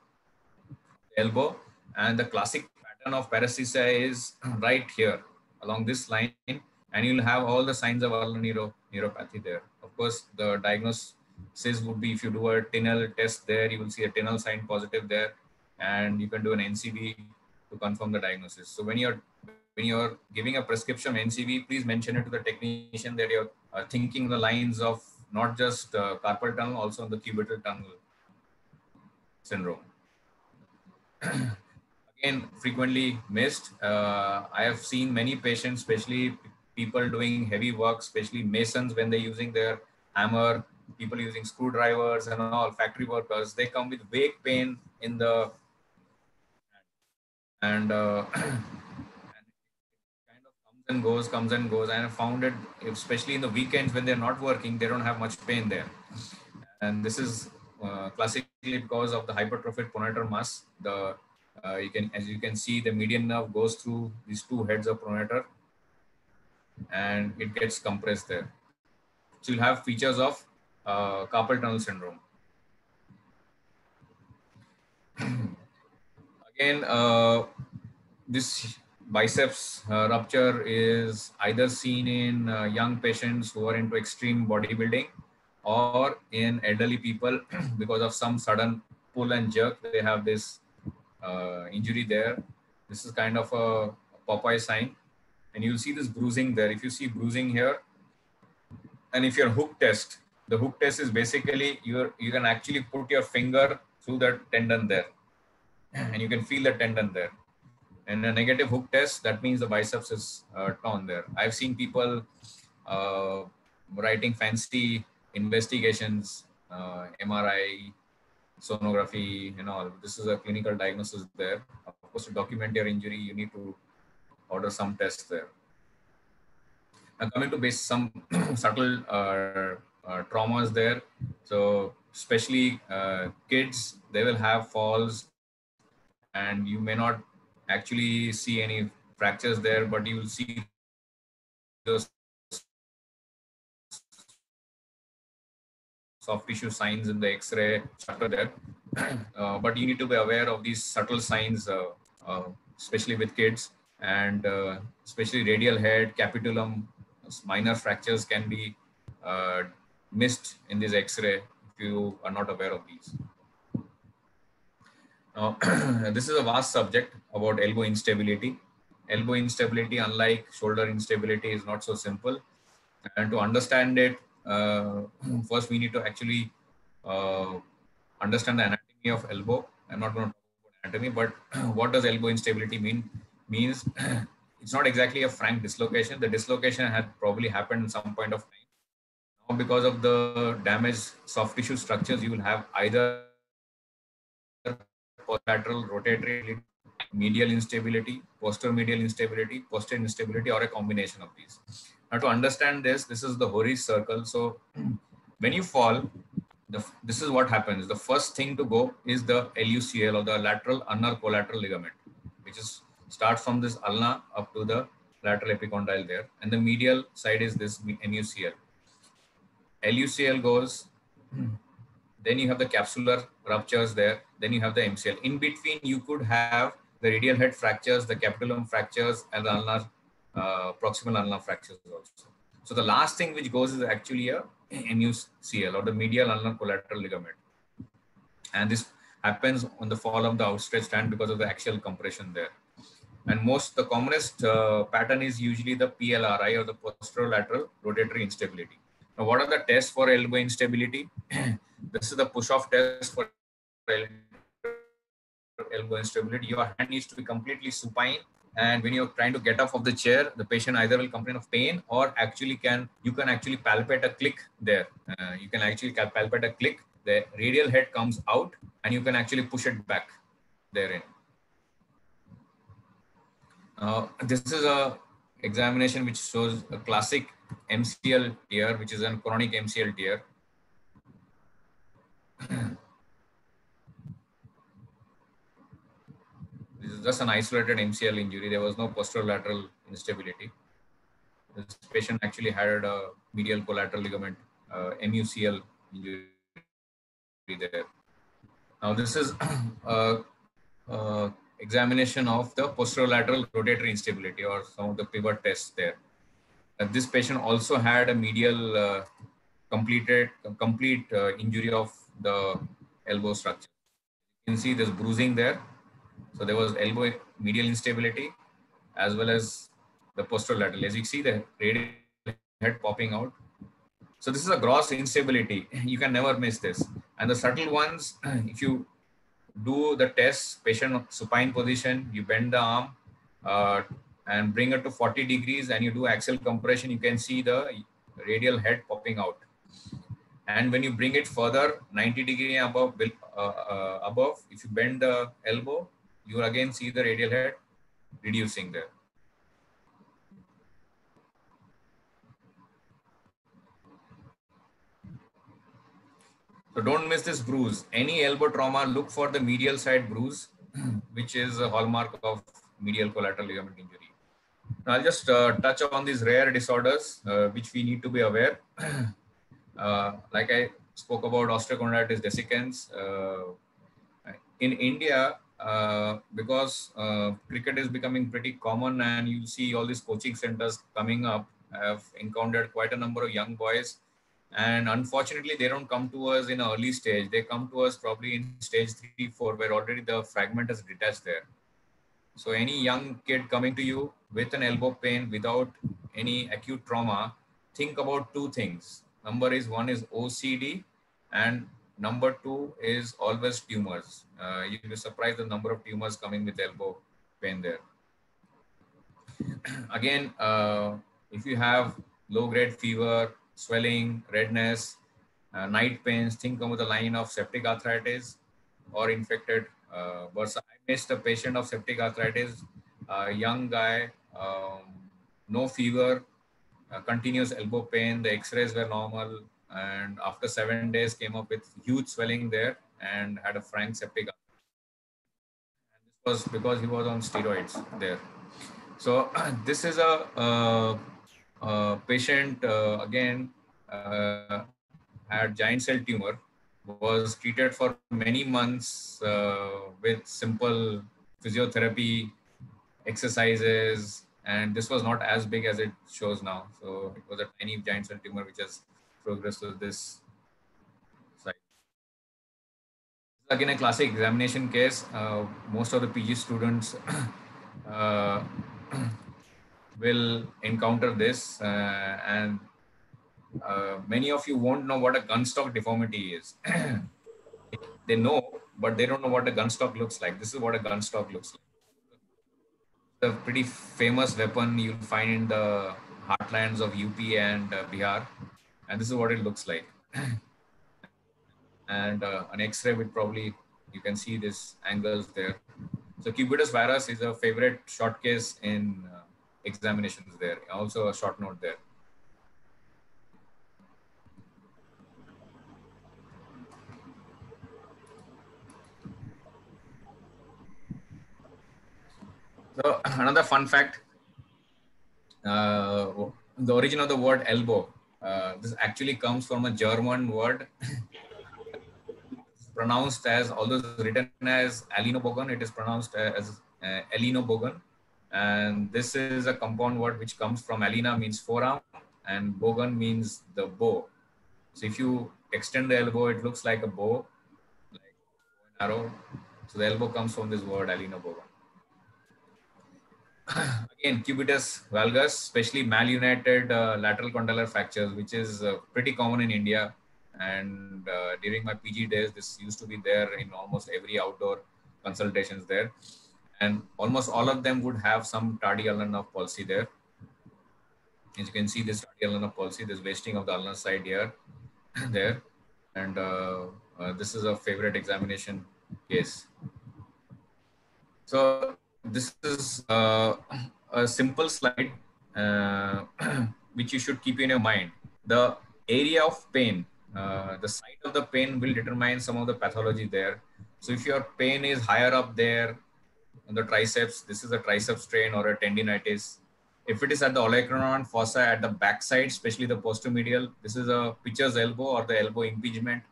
elbow. And the classic pattern of paresthesia is right here along this line, and you'll have all the signs of ulnar neuro neuropathy there. Of course, the diagnosis would be if you do a Tinel test there, you will see a Tinel sign positive there, and you can do an NCV to confirm the diagnosis. So when you're when you're giving a prescription NCV, please mention it to the technician that you're uh, thinking the lines of not just uh, carpal tunnel, also the cubital tunnel syndrome. [clears throat] Again, frequently missed. Uh, I have seen many patients, especially people doing heavy work, especially masons when they're using their hammer, people using screwdrivers and all, factory workers, they come with vague pain in the and, uh, [clears throat] and kind of comes and goes, comes and goes. And I found it, especially in the weekends when they're not working, they don't have much pain there. And this is uh, classically because of the hypertrophic pronator mass. The uh, you can, as you can see, the median nerve goes through these two heads of pronator and it gets compressed there. So you'll have features of uh, carpal tunnel syndrome. [clears throat] Again, uh, this biceps uh, rupture is either seen in uh, young patients who are into extreme bodybuilding or in elderly people [clears throat] because of some sudden pull and jerk. They have this uh, injury there. This is kind of a Popeye sign and you'll see this bruising there. If you see bruising here, and if your hook test, the hook test is basically you you can actually put your finger through the tendon there, and you can feel the tendon there. And a negative hook test, that means the biceps is uh, torn there. I've seen people uh, writing fancy investigations, uh, MRI, sonography, and all. This is a clinical diagnosis there. Of course, to document your injury, you need to order some tests there. Now coming to base some [clears throat] subtle uh, traumas there. So especially uh, kids, they will have falls and you may not actually see any fractures there, but you will see those soft tissue signs in the x-ray chapter there. [clears throat] Uh, but you need to be aware of these subtle signs, uh, uh, especially with kids and uh, especially radial head, capitulum, minor fractures can be uh, missed in this X-ray if you are not aware of these. Now, [clears throat] this is a vast subject about elbow instability. Elbow instability, unlike shoulder instability, is not so simple. And to understand it, uh, [clears throat] first we need to actually uh, understand the anatomy of elbow. I'm not going to talk about anatomy, but [clears throat] what does elbow instability mean? means it's not exactly a frank dislocation. The dislocation had probably happened at some point of time. Because of the damaged soft tissue structures, you will have either lateral rotatory medial instability, posterior medial instability, posterior instability, or a combination of these. Now to understand this, this is the Horii's circle. So [clears throat] when you fall, the, this is what happens. The first thing to go is the LUCL or the lateral ulnar collateral ligament, which is starts from this ulna up to the lateral epicondyle there. And the medial side is this MUCL. LUCL goes, then you have the capsular ruptures there, then you have the MCL. In between, you could have the radial head fractures, the capitulum fractures, and the ulnar, uh, proximal ulnar fractures also. So the last thing which goes is actually a MUCL or the medial ulnar collateral ligament. And this happens on the fall of the outstretched hand because of the axial compression there. And most, the commonest uh, pattern is usually the PLRI or the posterolateral rotatory instability. Now, what are the tests for elbow instability? [clears throat] this is the push-off test for elbow instability. Your hand needs to be completely supine. And when you're trying to get off of the chair, the patient either will complain of pain or actually can, you can actually palpate a click there. Uh, you can actually palpate a click. The radial head comes out and you can actually push it back therein. Uh, this is a examination which shows a classic MCL tear, which is a chronic MCL tear. [clears throat] this is just an isolated MCL injury. There was no posterolateral instability. This patient actually had a medial collateral ligament, uh, MUCL injury there. Now this is a, [clears throat] a examination of the posterolateral rotatory instability or some of the pivot tests there. This patient also had a medial uh, completed complete uh, injury of the elbow structure. You can see this bruising there. So there was elbow medial instability as well as the posterolateral. As you see the radial head popping out. So this is a gross instability. You can never miss this. And the subtle ones, [clears throat] if you do the test, patient supine position, you bend the arm uh, and bring it to 40 degrees and you do axial compression, you can see the radial head popping out. And when you bring it further 90 degree above, uh, uh, above, if you bend the elbow, you again see the radial head reducing there. So don't miss this bruise. Any elbow trauma, look for the medial side bruise, [clears throat] which is a hallmark of medial collateral ligament injury. I'll just uh, touch on these rare disorders, uh, which we need to be aware. [clears throat] uh, like I spoke about osteochondritis dissecans. Uh, in India, uh, because uh, cricket is becoming pretty common and you see all these coaching centers coming up, I've encountered quite a number of young boys and unfortunately they don't come to us in early stage they come to us probably in stage three four where already the fragment is detached there so any young kid coming to you with an elbow pain without any acute trauma think about two things number is one is ocd and number two is always tumors uh, you'll be surprised the number of tumors coming with elbow pain there [clears throat] again uh, if you have low grade fever swelling, redness, uh, night pains, think about the line of septic arthritis or infected uh, bursa. Missed a patient of septic arthritis, a young guy, um, no fever, uh, continuous elbow pain. The x-rays were normal. And after seven days came up with huge swelling there and had a frank septic. And this was because he was on steroids there. So [clears throat] this is a, patient uh, again uh, had giant cell tumor was treated for many months uh, with simple physiotherapy exercises and this was not as big as it shows now. So it was a tiny giant cell tumor which has progressed to this side. Again a classic examination case. Uh, most of the pg students [coughs] [coughs] will encounter this uh, and uh, many of you won't know what a gunstock deformity is. [clears throat] they know, but they don't know what a gunstock looks like. This is what a gunstock looks like. A pretty famous weapon you'll find in the heartlands of UP and uh, Bihar. And this is what it looks like. [clears throat] and uh, an X-ray would probably, you can see this angles there. So cubitus varus is a favorite short case in uh, examinations there. Also a short note there. So [clears throat] another fun fact: uh, the origin of the word elbow. Uh, this actually comes from a German word [laughs] pronounced as, although written as Alinobogen, it is pronounced as uh, Elinobogen. And this is a compound word which comes from Alina means forearm and Bogen means the bow. So if you extend the elbow, it looks like a bow, like an arrow. So the elbow comes from this word Alinobogen. [clears throat] Again, cubitus valgus, especially malunited uh, lateral condylar fractures, which is uh, pretty common in India. And uh, during my PG days, this used to be there in almost every outdoor consultations there. And almost all of them would have some tardy ulnar palsy there. As you can see, this tardy ulnar palsy, this wasting of the ulnar side here, [clears throat] there. And uh, uh, this is a favorite examination case. So this is uh, a simple slide uh, [clears throat] which you should keep in your mind. The area of pain, uh, the site of the pain will determine some of the pathology there. So if your pain is higher up there on the triceps, this is a tricep strain or a tendinitis. If it is at the olecranon fossa at the backside, especially the posteromedial, this is a pitcher's elbow or the elbow impingement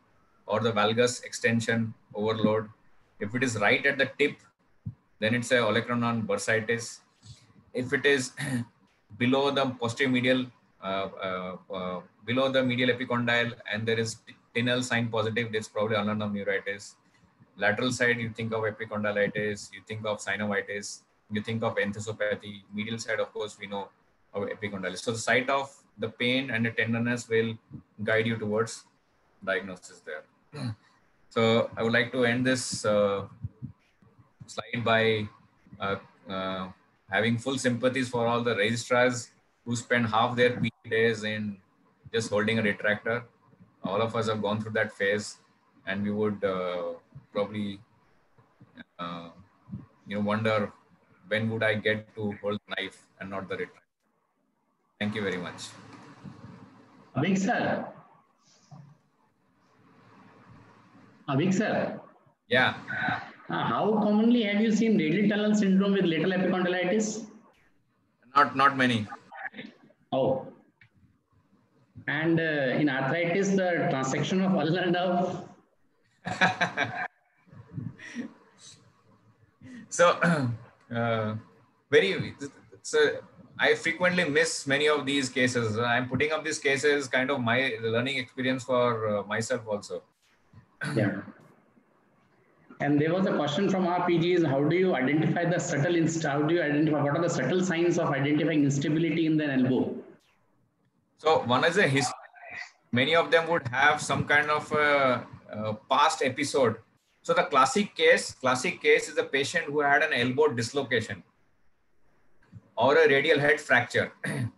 or the valgus extension overload. If it is right at the tip, then it's a olecranon bursitis. If it is [clears throat] below the posterior medial, uh, uh, uh, below the medial epicondyle, and there is tinel sign positive, it's probably ulnar neuritis. Lateral side, you think of epicondylitis, you think of synovitis, you think of enthesopathy. Medial side, of course, we know of epicondylitis. So the site of the pain and the tenderness will guide you towards diagnosis there. [clears throat] So I would like to end this uh, slide by uh, uh, having full sympathies for all the registrars who spend half their days in just holding a retractor. All of us have gone through that phase, and we would uh, probably, uh, you know, wonder when would I get to hold the knife and not the retractor. Thank you very much. Avik sir. Avik sir. Yeah. Uh, how commonly have you seen radial tunnel syndrome with lateral epicondylitis? Not not many. Oh. And uh, in arthritis, the transection of ulnar [laughs] nerve. so [clears throat] uh, very so i frequently miss many of these cases i'm putting up these cases kind of my learning experience for uh, myself also Yeah. And there was a question from our PGs, how do you identify the subtle, inst- how do you identify, what are the subtle signs of identifying instability in the elbow? so one is a history many of them would have some kind of a, a past episode. So the classic case classic case is a patient who had an elbow dislocation or a radial head fracture. [clears throat]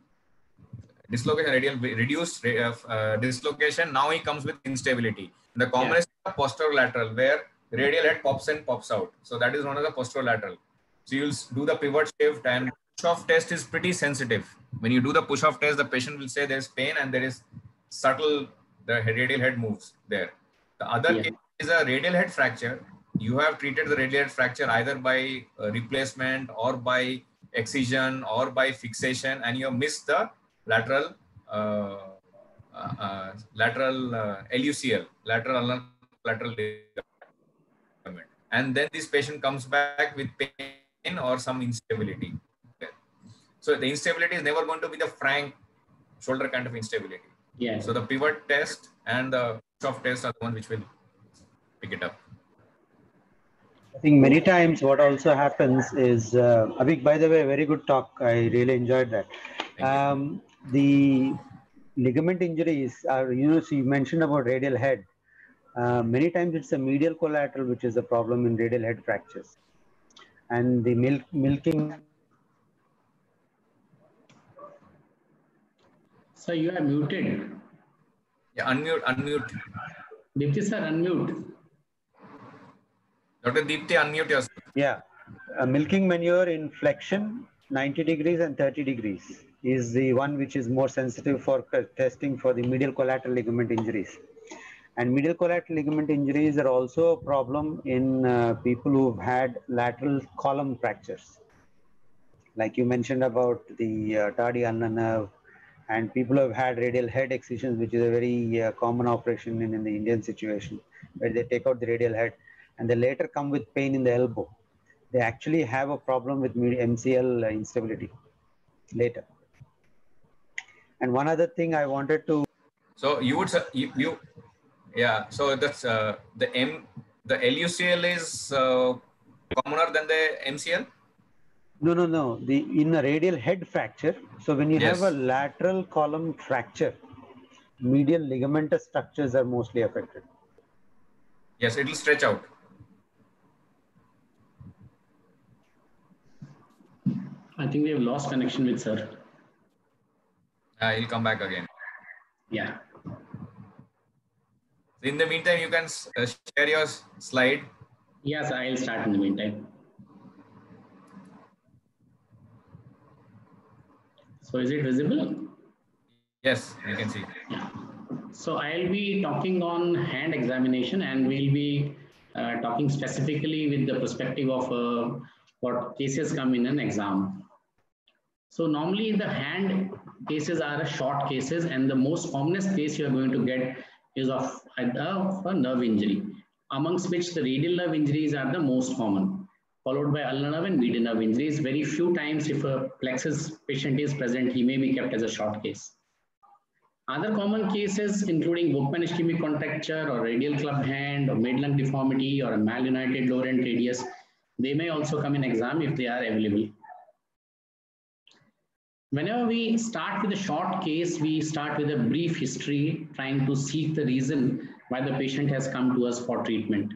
Dislocation radial reduced uh, uh, dislocation. Now he comes with instability. The commonest is posterolateral where radial head pops in pops out so that is one of the posterolateral so you'll do the pivot shift and push off test is pretty sensitive when you do the push off test the patient will say there's pain and there is subtle the radial head moves there the other Yeah. case is a radial head fracture you have treated the radial head fracture either by uh, replacement or by excision or by fixation and you have missed the lateral uh, uh, uh, lateral uh, LUCL, lateral ulnar lateral ligament. And then this patient comes back with pain or some instability. So the instability is never going to be the frank shoulder kind of instability. Yes. So the pivot test and the soft test are the ones which will pick it up. I think many times what also happens is, uh, Avik, by the way, very good talk. I really enjoyed that. Um, the ligament injuries are, you know, so you mentioned about radial head. Uh, many times it's a medial collateral which is a problem in radial head fractures. And the milk, milking, So you are muted. Yeah, unmute, unmute. Dipti sir, unmute. Dr. Deepthi, unmute yourself. yeah, uh, milking maneuver in flexion, 90 degrees and 30 degrees is the one which is more sensitive for testing for the medial collateral ligament injuries. And medial collateral ligament injuries are also a problem in uh, people who've had lateral column fractures. like you mentioned about the uh, tardy ulnar nerve, and people have had radial head excisions, which is a very uh, common operation in, in the Indian situation, where they take out the radial head and they later come with pain in the elbow. They actually have a problem with MCL instability later. And one other thing I wanted to So you would you, you yeah. So that's uh, the M the LUCL is uh, commoner than the MCL. No, no, no. The in a radial head fracture. So when you have a lateral column fracture, medial ligamentous structures are mostly affected. Yes, it will stretch out. I think we have lost connection with sir. Uh, he'll come back again. Yeah. In the meantime, you can uh, share your slide. Yes, I'll start in the meantime. So is it visible? Yes, you can see. Yeah. So I'll be talking on hand examination and we'll be uh, talking specifically with the perspective of uh, what cases come in an exam. So normally the hand cases are short cases and the most commonest case you are going to get is of, of a nerve injury, amongst which the radial nerve injuries are the most common, followed by ulnar nerve and median nerve injuries. Very few times if a plexus patient is present, he may be kept as a short case. Other common cases including Volkmann ischemic contracture or radial club hand or Madelung deformity or a malunited lower end radius, they may also come in exam if they are available. Whenever we start with a short case, we start with a brief history, trying to seek the reason why the patient has come to us for treatment.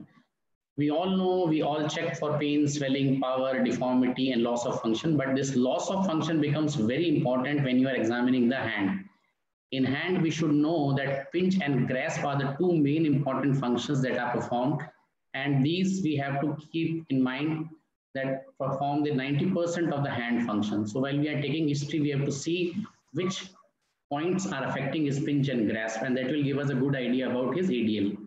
We all know, we all check for pain, swelling, power, deformity, and loss of function, but this loss of function becomes very important when you are examining the hand. In hand, we should know that pinch and grasp are the two main important functions that are performed. And these we have to keep in mind that perform the 90% of the hand function. So while we are taking history, we have to see which points are affecting his pinch and grasp, and that will give us a good idea about his ADL.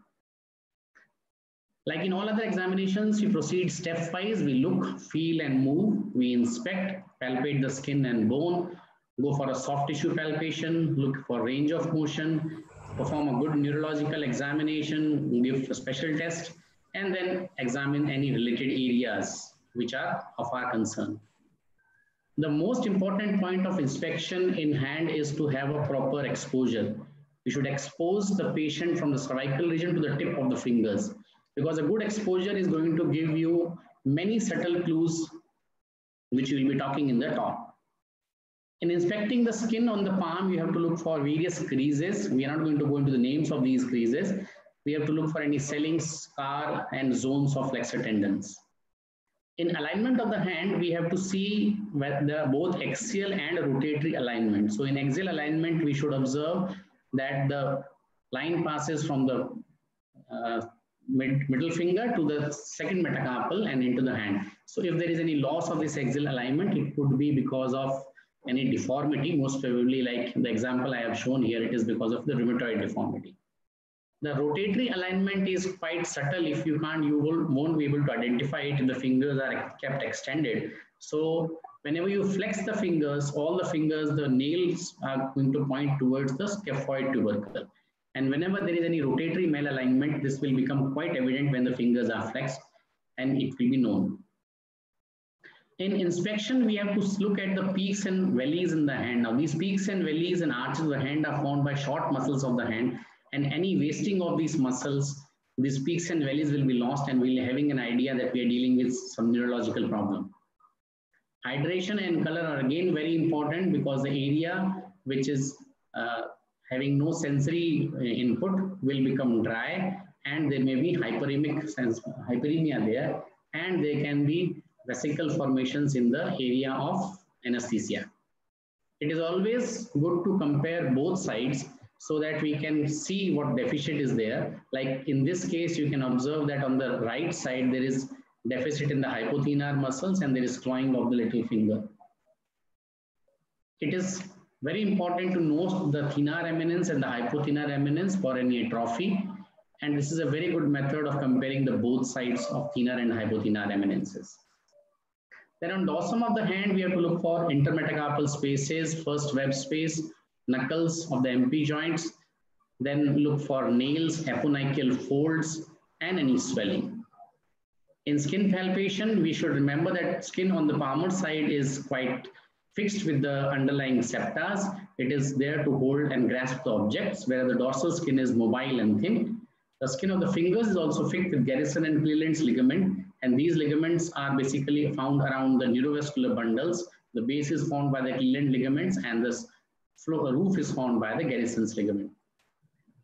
Like in all other examinations, we proceed stepwise. We look, feel, and move. We inspect, palpate the skin and bone, go for a soft tissue palpation, look for range of motion, perform a good neurological examination, give a special test, and then examine any related areas which are of our concern. The most important point of inspection in hand is to have a proper exposure. We should expose the patient from the cervical region to the tip of the fingers because a good exposure is going to give you many subtle clues which we will be talking in the talk. In inspecting the skin on the palm, you have to look for various creases. We are not going to go into the names of these creases. We have to look for any swelling, scar, and zones of flexor tendons. In alignment of the hand, we have to see whether both axial and rotatory alignment. So in axial alignment, we should observe that the line passes from the uh, mid, middle finger to the second metacarpal and into the hand. So if there is any loss of this axial alignment, it could be because of any deformity, most probably like the example I have shown here, it is because of the rheumatoid deformity. The rotatory alignment is quite subtle. If you can't, you will, won't be able to identify it the fingers are kept extended. So whenever you flex the fingers, all the fingers, the nails are going to point towards the scaphoid tubercle. And whenever there is any rotatory malalignment, this will become quite evident when the fingers are flexed and it will be known. In inspection, we have to look at the peaks and valleys in the hand. Now, these peaks and valleys and arches of the hand are formed by short muscles of the hand, and any wasting of these muscles, these peaks and valleys will be lost, and we'll having an idea that we are dealing with some neurological problem. Hydration and color are again very important because the area which is uh, having no sensory input will become dry, and there may be hyperemic sense, hyperemia there, and there can be vesicle formations in the area of anesthesia. It is always good to compare both sides so that we can see what deficit is there. Like in this case, you can observe that on the right side, there is deficit in the hypothenar muscles and there is clawing of the little finger. It is very important to know the thenar eminence and the hypothenar eminence for any atrophy. And this is a very good method of comparing the both sides of thenar and hypothenar eminences. Then on dorsum of the hand, we have to look for intermetacarpal spaces, first web space, knuckles of the MP joints, then look for nails, eponychial folds, and any swelling. In skin palpation, we should remember that skin on the palmar side is quite fixed with the underlying septas. It is there to hold and grasp the objects, where the dorsal skin is mobile and thin. The skin of the fingers is also fixed with Grayson and Cleland's ligament, and these ligaments are basically found around the neurovascular bundles. The base is formed by the Cleland ligaments, and the roof is formed by the Grayson's ligament.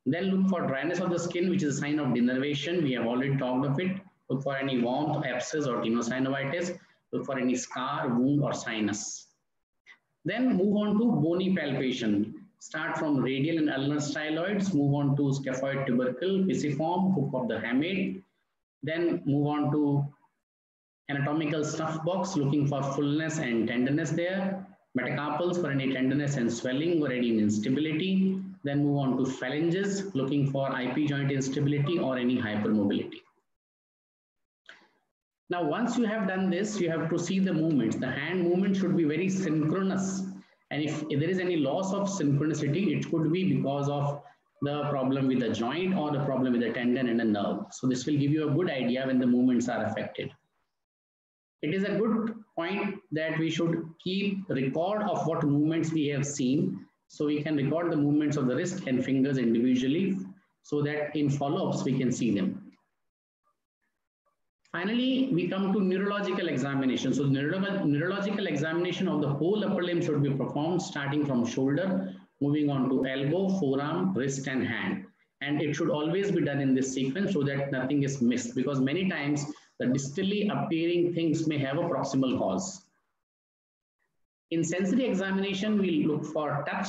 Then look for dryness of the skin, which is a sign of denervation. We have already talked of it. Look for any warmth, abscess, or tenosynovitis. Look for any scar, wound, or sinus. Then move on to bony palpation. Start from radial and ulnar styloids, move on to scaphoid tubercle, pisiform, hook of the hamate. Then move on to anatomical snuff box, looking for fullness and tenderness there. Metacarpals for any tenderness and swelling or any instability. Then move on to phalanges, looking for IP joint instability or any hypermobility. Now, once you have done this, you have to see the movements. The hand movement should be very synchronous. And if, if there is any loss of synchronicity, it could be because of the problem with the joint or the problem with the tendon and the nerve. So this will give you a good idea when the movements are affected. It is a good point that we should keep record of what movements we have seen so we can record the movements of the wrist and fingers individually so that in follow-ups we can see them. Finally, we come to neurological examination. So neuro neurological examination of the whole upper limb should be performed starting from shoulder, moving on to elbow, forearm, wrist and hand. And it should always be done in this sequence so that nothing is missed because many times the distally appearing things may have a proximal cause. In sensory examination, we look for touch,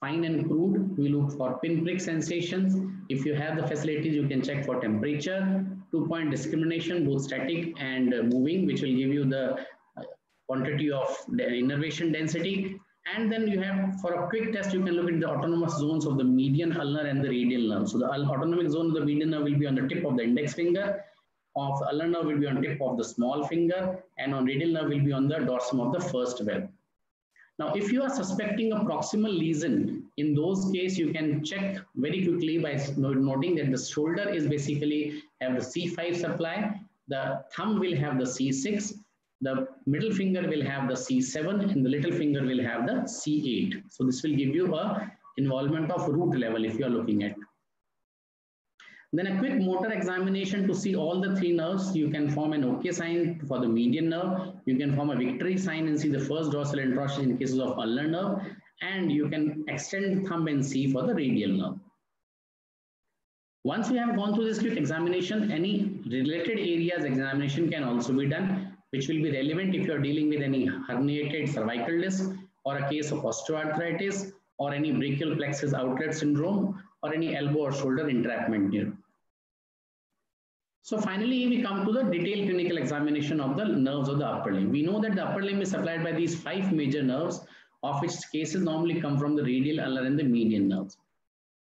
fine and crude. We look for pinprick sensations. If you have the facilities, you can check for temperature, two-point discrimination, both static and uh, moving, which will give you the uh, quantity of the innervation density. And then you have, for a quick test, you can look at the autonomous zones of the median ulnar and the radial nerve. So the autonomic zone of the median nerve will be on the tip of the index finger, of ulnar nerve will be on tip of the small finger, and on radial nerve will be on the dorsum of the first web. Now, if you are suspecting a proximal lesion, in those case, you can check very quickly by noting that the shoulder is basically have the C5 supply, the thumb will have the C6, the middle finger will have the C7, and the little finger will have the C8. So this will give you a involvement of root level if you are looking at. Then a quick motor examination to see all the three nerves. You can form an OK sign for the median nerve. You can form a victory sign and see the first dorsal interosseous in cases of ulnar nerve. And you can extend thumb and see for the radial nerve. Once we have gone through this quick examination, any related areas examination can also be done, which will be relevant if you're dealing with any herniated cervical disc or a case of osteoarthritis or any brachial plexus outlet syndrome or any elbow or shoulder entrapment near. So finally, we come to the detailed clinical examination of the nerves of the upper limb. We know that the upper limb is supplied by these five major nerves, of which cases normally come from the radial, ulnar, and the median nerves.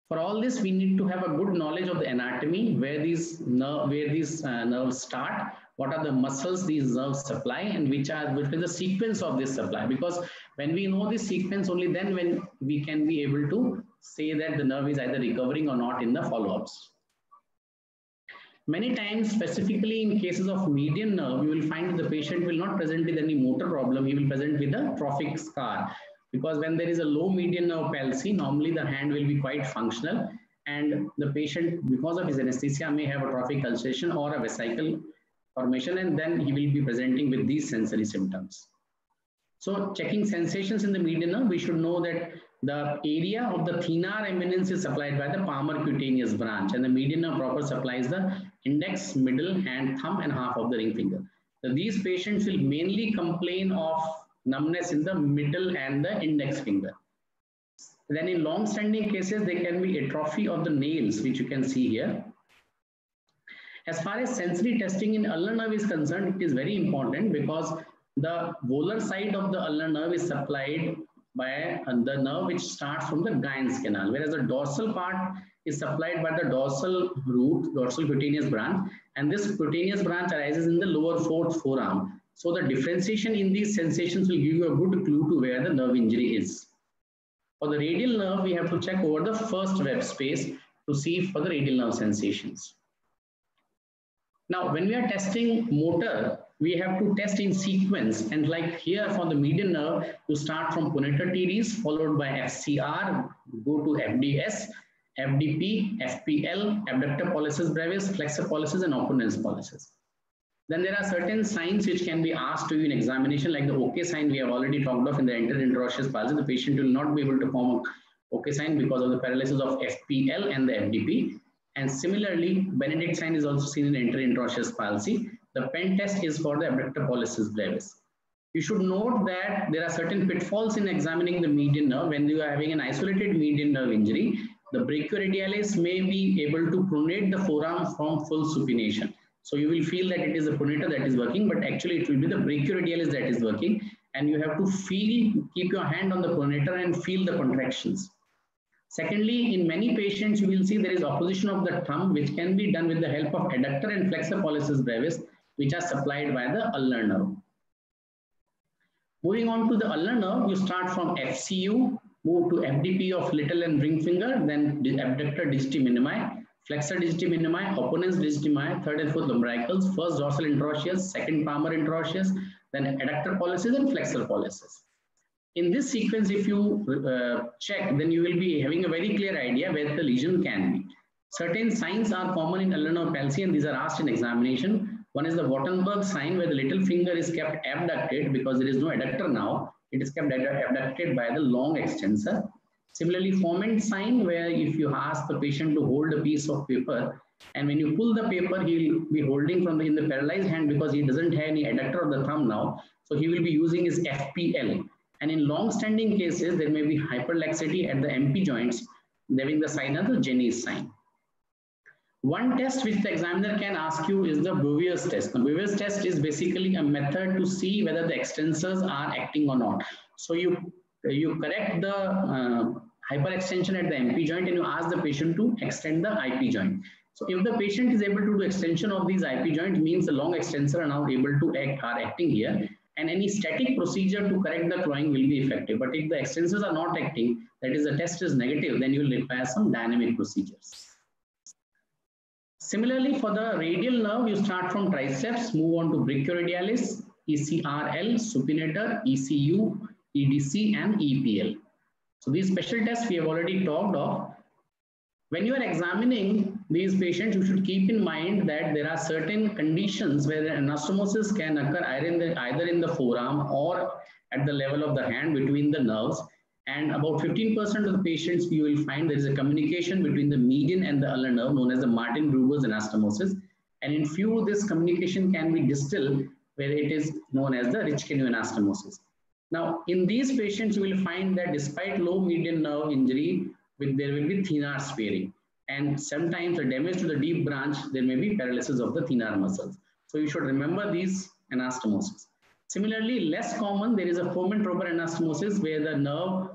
For all this, we need to have a good knowledge of the anatomy, where these, where these uh, nerves start, what are the muscles these nerves supply, and which are which is the sequence of this supply. Because when we know this sequence, only then when we can be able to say that the nerve is either recovering or not in the follow-ups. Many times, specifically in cases of median nerve, you will find that the patient will not present with any motor problem. He will present with a trophic scar. Because when there is a low median nerve palsy, normally the hand will be quite functional. And the patient, because of his anesthesia, may have a trophic ulceration or a vesicle formation. And then he will be presenting with these sensory symptoms. So checking sensations in the median nerve, we should know that the area of the thenar eminence is supplied by the palmar cutaneous branch and the median nerve proper supplies the index, middle, hand, thumb, and half of the ring finger. So these patients will mainly complain of numbness in the middle and the index finger. Then in long-standing cases, there can be atrophy of the nails, which you can see here. As far as sensory testing in ulnar nerve is concerned, it is very important because the volar side of the ulnar nerve is supplied by uh, the nerve which starts from the Guyon's canal, whereas the dorsal part is supplied by the dorsal root, dorsal cutaneous branch, and this cutaneous branch arises in the lower fourth forearm. So the differentiation in these sensations will give you a good clue to where the nerve injury is. For the radial nerve, we have to check over the first web space to see for the radial nerve sensations. Now, when we are testing motor, we have to test in sequence. And like here for the median nerve, you start from pronator teres, followed by FCR, go to FDS, FDP, FPL, abductor pollicis brevis, flexor pollicis, and opponens pollicis. Then there are certain signs which can be asked to you in examination, like the OK sign we have already talked of in the anterior interosseous palsy. The patient will not be able to form a OK sign because of the paralysis of FPL and the FDP. And similarly, Benedict sign is also seen in anterior interosseous palsy. The pen test is for the abductor pollicis brevis. You should note that there are certain pitfalls in examining the median nerve. When you are having an isolated median nerve injury, the brachioradialis may be able to pronate the forearm from full supination. So you will feel that it is a pronator that is working, but actually it will be the brachioradialis that is working. And you have to feel, keep your hand on the pronator and feel the contractions. Secondly, in many patients, you will see there is opposition of the thumb, which can be done with the help of adductor and flexor pollicis brevis, which are supplied by the ulnar nerve. Moving on to the ulnar nerve, you start from FCU, move to FDP of little and ring finger, then abductor digiti minimi, flexor digiti minimi, opponens digiti minimi, third and fourth lumbricals, first dorsal interosseous, second palmar interosseous, then adductor pollicis and flexor pollicis. In this sequence, if you uh, check, then you will be having a very clear idea where the lesion can be. Certain signs are common in palsy and these are asked in examination. One is the Wartenberg sign where the little finger is kept abducted because there is no adductor now. It is kept abducted by the long extensor. Similarly, Froment sign where if you ask the patient to hold a piece of paper and when you pull the paper, he will be holding from the, in the paralyzed hand because he doesn't have any adductor of the thumb now. So he will be using his FPL. And in long-standing cases, there may be hyperlaxity at the MP joints, having the sign of the Jeanne's sign. One test which the examiner can ask you is the Bouvier's test. The Bouvier's test is basically a method to see whether the extensors are acting or not. So you you correct the uh, hyperextension at the MP joint and you ask the patient to extend the IP joint. So if the patient is able to do extension of these IP joints, means the long extensor are now able to act, are acting here and any static procedure to correct the clawing will be effective. But if the extensors are not acting, that is the test is negative, then you will require some dynamic procedures. Similarly, for the radial nerve, you start from triceps, move on to brachioradialis, ECRL, supinator, ECU, EDC, and EPL. So these special tests we have already talked of. When you are examining these patients, you should keep in mind that there are certain conditions where anastomosis can occur either in the, either in the forearm or at the level of the hand between the nerves. And about 15% of the patients, you will find there is a communication between the median and the ulnar nerve known as the Martin-Gruber's anastomosis. And in few, this communication can be distal where it is known as the Riche-Cannieu anastomosis. Now, in these patients, you will find that despite low median nerve injury, there will be thenar sparing. And sometimes the damage to the deep branch, there may be paralysis of the thenar muscles. So you should remember these anastomosis. Similarly, less common, there is a Froment-Rauber anastomosis where the nerve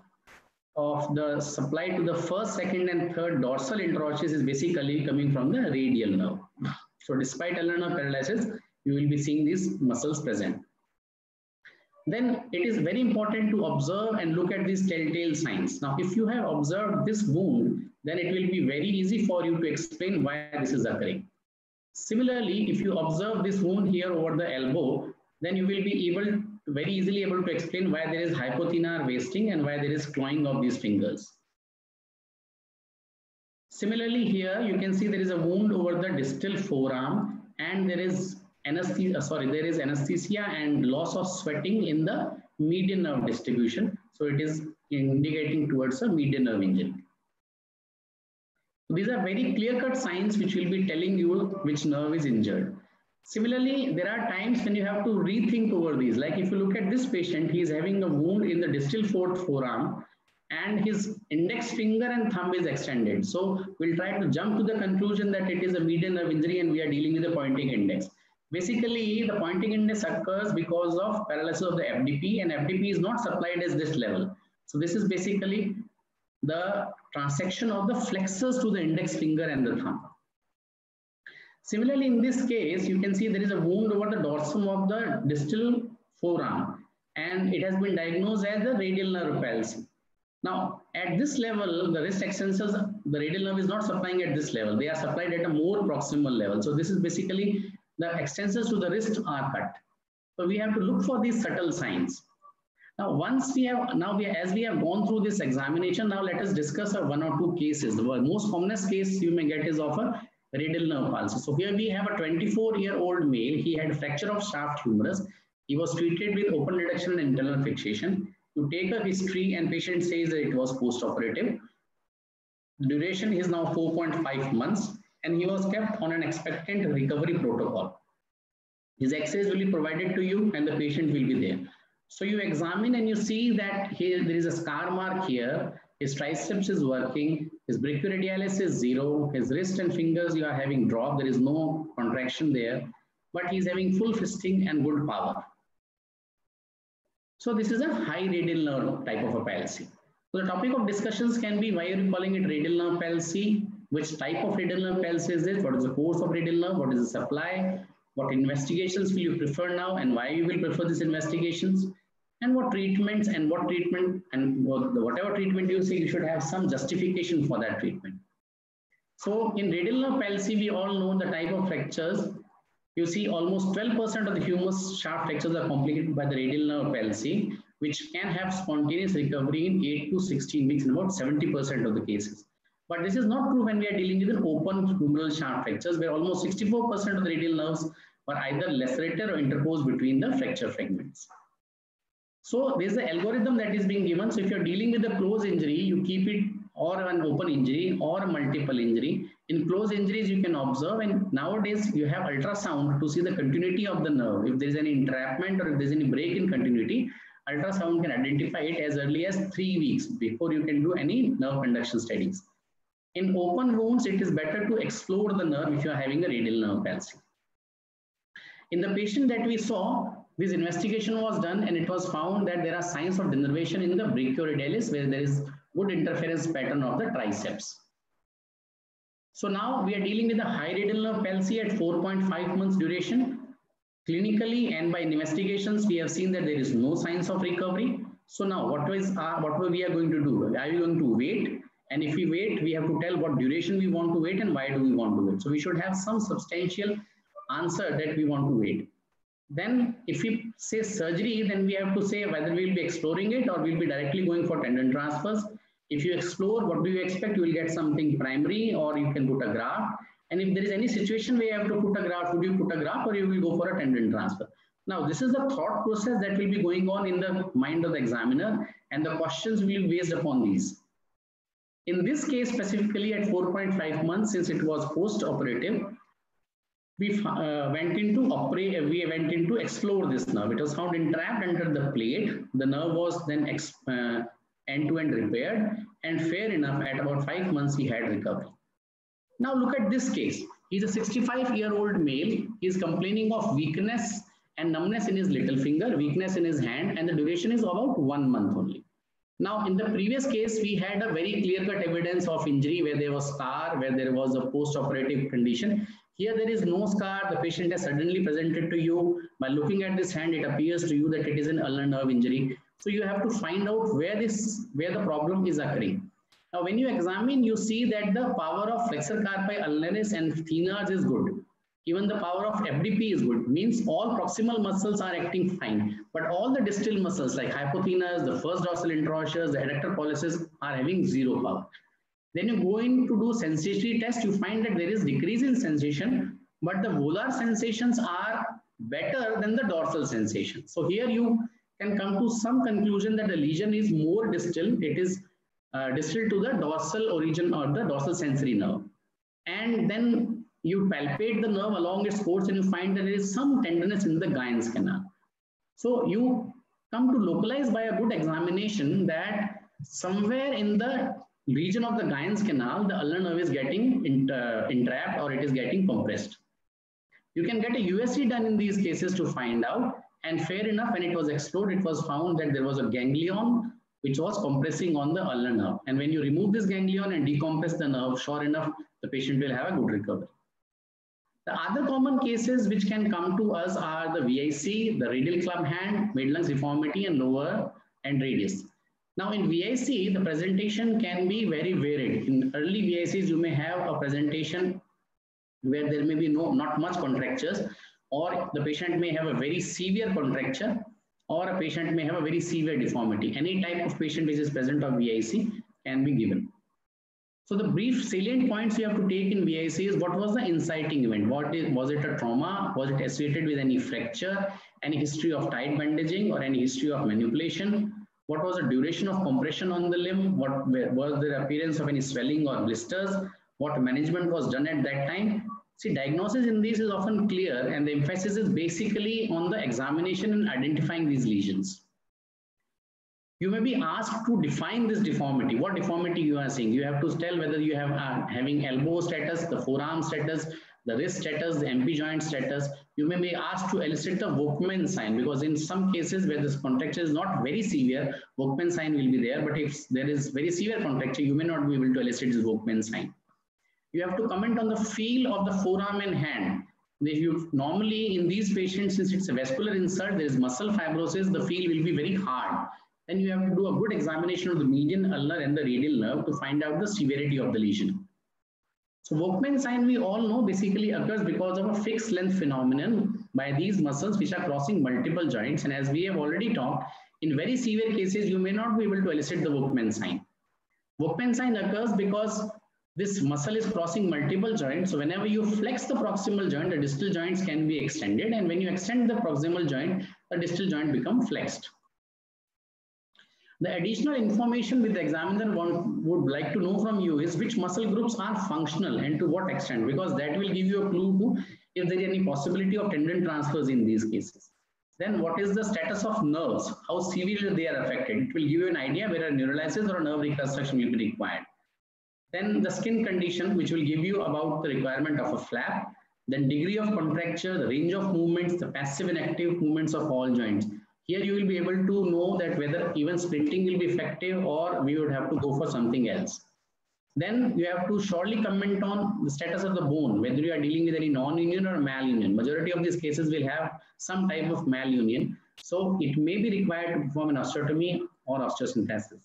of the supply to the first, second, and third dorsal interosseous is basically coming from the radial nerve. So despite ulnar paralysis, you will be seeing these muscles present then it is very important to observe and look at these telltale signs. Now, if you have observed this wound, then it will be very easy for you to explain why this is occurring. Similarly, if you observe this wound here over the elbow, then you will be able very easily able to explain why there is hypothenar wasting and why there is clawing of these fingers. Similarly, here you can see there is a wound over the distal forearm and there is anesthesia, uh, sorry, there is anesthesia and loss of sweating in the median nerve distribution. So it is indicating towards a median nerve injury. These are very clear-cut signs which will be telling you which nerve is injured. Similarly, there are times when you have to rethink over these. Like if you look at this patient, he is having a wound in the distal fourth forearm and his index finger and thumb is extended. So we'll try to jump to the conclusion that it is a median nerve injury and we are dealing with the pointing index. Basically, the pointing index occurs because of paralysis of the FDP and FDP is not supplied as this level. So this is basically the transection of the flexors to the index finger and the thumb. Similarly, in this case, you can see there is a wound over the dorsum of the distal forearm and it has been diagnosed as the radial nerve palsy. Now, at this level, the wrist extensors, the radial nerve is not supplying at this level. They are supplied at a more proximal level. So this is basically the extensors to the wrist are cut. So we have to look for these subtle signs. Now, once we have, now we, as we have gone through this examination, now let us discuss one or two cases. The most commonest case you may get is of a radial nerve palsy. So here we have a 24 year old male. He had a fracture of shaft humerus. He was treated with open reduction and internal fixation. You take a history and patient says that it was post-operative. Duration is now 4.5 months and he was kept on an expectant recovery protocol. His x-rays will be provided to you and the patient will be there. So you examine and you see that here there is a scar mark here. His triceps is working. His brachioradialis is zero. His wrist and fingers you are having drop. There is no contraction there, but he's having full fisting and good power. So this is a high radial nerve type of a palsy. So the topic of discussions can be why are you calling it radial nerve palsy? Which type of radial nerve palsy is it? What is the course of radial nerve? What is the supply? What investigations will you prefer now and why you will prefer these investigations? And what treatments and what treatment and whatever treatment you see, you should have some justification for that treatment. So in radial nerve palsy, we all know the type of fractures you see almost 12% of the humerus shaft fractures are complicated by the radial nerve palsy, which can have spontaneous recovery in 8 to 16 weeks in about 70% of the cases. But this is not true when we are dealing with an open humeral shaft fractures, where almost 64% of the radial nerves were either lacerated or interposed between the fracture fragments. So there's an algorithm that is being given. So if you're dealing with a close injury, you keep it or an open injury or multiple injury. In close injuries, you can observe and nowadays you have ultrasound to see the continuity of the nerve. If there is any entrapment or if there's any break in continuity, ultrasound can identify it as early as three weeks before you can do any nerve conduction studies. In open wounds, it is better to explore the nerve if you are having a radial nerve palsy. In the patient that we saw, this investigation was done and it was found that there are signs of denervation in the brachioradialis where there is good interference pattern of the triceps. So now we are dealing with a high radial nerve palsy at 4.5 months duration. Clinically and by investigations, we have seen that there is no signs of recovery. So now what is what we are going to do? Are we going to wait? And if we wait, we have to tell what duration we want to wait and why do we want to wait. So we should have some substantial answer that we want to wait. Then if we say surgery, then we have to say whether we'll be exploring it or we'll be directly going for tendon transfers. If you explore, what do you expect? You will get something primary or you can put a graft. And if there is any situation where you have to put a graft, would you put a graft or you will go for a tendon transfer? Now, this is the thought process that will be going on in the mind of the examiner and the questions will be based upon these. In this case, specifically at 4.5 months, since it was post-operative, we uh, went into operate, we went into explore this nerve. It was found entrapped under the plate. The nerve was then uh, end-to-end repaired and fair enough at about five months he had recovery. Now look at this case. He's a 65 year old male. He's complaining of weakness and numbness in his little finger, weakness in his hand and the duration is about one month only. Now in the previous case, we had a very clear cut evidence of injury where there was scar, where there was a post-operative condition. Here there is no scar. The patient has suddenly presented to you. By looking at this hand, it appears to you that it is an ulnar nerve injury. So you have to find out where this where the problem is occurring. Now, when you examine, you see that the power of flexor carpi ulnaris and thenares is good. Even the power of FDP is good. Means all proximal muscles are acting fine, but all the distal muscles like hypothenas, the first dorsal interosseous, the adductor pollicis are having zero power. Then you go in to do sensitivity test, you find that there is decrease in sensation, but the volar sensations are better than the dorsal sensation. So here you can come to some conclusion that the lesion is more distal. It is uh, distal to the dorsal origin or the dorsal sensory nerve. And then you palpate the nerve along its course and you find that there is some tenderness in the Guyon's canal. So you come to localize by a good examination that somewhere in the region of the Guyon's canal, the ulnar nerve is getting uh, entrapped or it is getting compressed. You can get a USG done in these cases to find out and fair enough, when it was explored, it was found that there was a ganglion which was compressing on the ulnar nerve. And when you remove this ganglion and decompress the nerve, sure enough, the patient will have a good recovery. The other common cases which can come to us are the VIC, the radial club hand, Madelung's deformity, and lower end radius. Now in VIC, the presentation can be very varied. In early VICs, you may have a presentation where there may be no not much contractures, or the patient may have a very severe contracture, or a patient may have a very severe deformity. Any type of patient which is present of VIC can be given. So the brief salient points you have to take in VIC is what was the inciting event? What is, was it a trauma? Was it associated with any fracture, any history of tight bandaging or any history of manipulation? What was the duration of compression on the limb? What was the appearance of any swelling or blisters? What management was done at that time? See, diagnosis in this is often clear and the emphasis is basically on the examination and identifying these lesions you may be asked to define this deformity. What deformity you are seeing? You have to tell whether you have uh, having elbow status, the forearm status, the wrist status, the MP joint status. You may be asked to elicit the Volkmann sign because in some cases where this contracture is not very severe, Volkmann sign will be there. But if there is very severe contracture, you may not be able to elicit this Volkmann sign. You have to comment on the feel of the forearm and hand. You normally in these patients, since it's a vascular insert, there is muscle fibrosis, the feel will be very hard then you have to do a good examination of the median ulnar and the radial nerve to find out the severity of the lesion. So Volkmann sign we all know basically occurs because of a fixed length phenomenon by these muscles which are crossing multiple joints. And as we have already talked, in very severe cases, you may not be able to elicit the Volkmann sign. Volkmann sign occurs because this muscle is crossing multiple joints. So whenever you flex the proximal joint, the distal joints can be extended. And when you extend the proximal joint, the distal joint become flexed. The additional information with the examiner want, would like to know from you is which muscle groups are functional and to what extent, because that will give you a clue to if there is any possibility of tendon transfers in these cases. Then what is the status of nerves? How severely they are affected? It will give you an idea whether neurolysis or a nerve reconstruction will be required. Then the skin condition, which will give you about the requirement of a flap. Then degree of contracture, the range of movements, the passive and active movements of all joints. Here you will be able to know that whether even splinting will be effective or we would have to go for something else. Then you have to shortly comment on the status of the bone, whether you are dealing with any non-union or malunion. Majority of these cases will have some type of malunion. So it may be required to perform an osteotomy or osteosynthesis.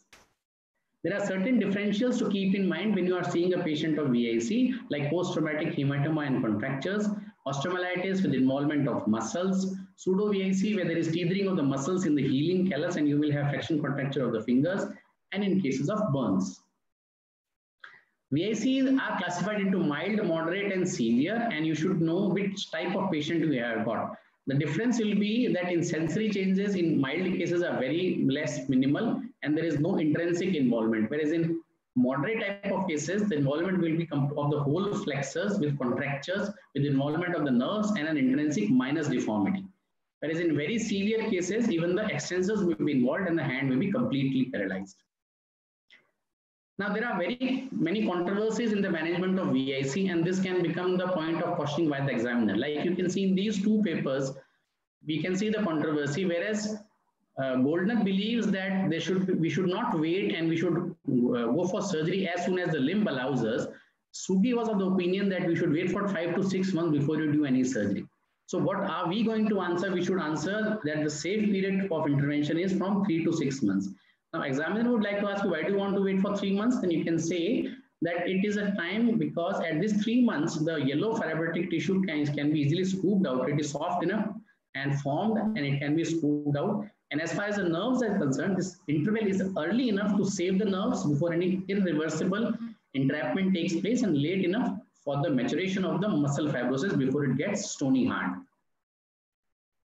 There are certain differentials to keep in mind when you are seeing a patient of VIC, like post-traumatic hematoma and contractures, osteomyelitis with involvement of muscles, pseudo-VIC where there is tethering of the muscles in the healing callus and you will have flexion contracture of the fingers, and in cases of burns. VICs are classified into mild, moderate, and severe, and you should know which type of patient you have got. The difference will be that in sensory changes in mild cases are very less minimal and there is no intrinsic involvement. Whereas in moderate type of cases, the involvement will be of the whole flexors with contractures, with involvement of the nerves and an intrinsic minus deformity. Whereas in very severe cases, even the extensors will be involved and the hand will be completely paralyzed. Now, there are very many controversies in the management of VIC, and this can become the point of questioning by the examiner. Like you can see in these two papers, we can see the controversy, whereas uh, Goldner believes that they should we should not wait and we should Uh, go for surgery as soon as the limb allows us. Tsuge was of the opinion that we should wait for five to six months before you do any surgery. So what are we going to answer? We should answer that the safe period of intervention is from three to six months. Now, examiner would like to ask you, why do you want to wait for three months? Then you can say that it is a time because at this three months, the yellow fibrotic tissue can, can be easily scooped out. It is soft enough and formed and it can be scooped out. And as far as the nerves are concerned, this interval is early enough to save the nerves before any irreversible entrapment takes place and late enough for the maturation of the muscle fibrosis before it gets stony hard.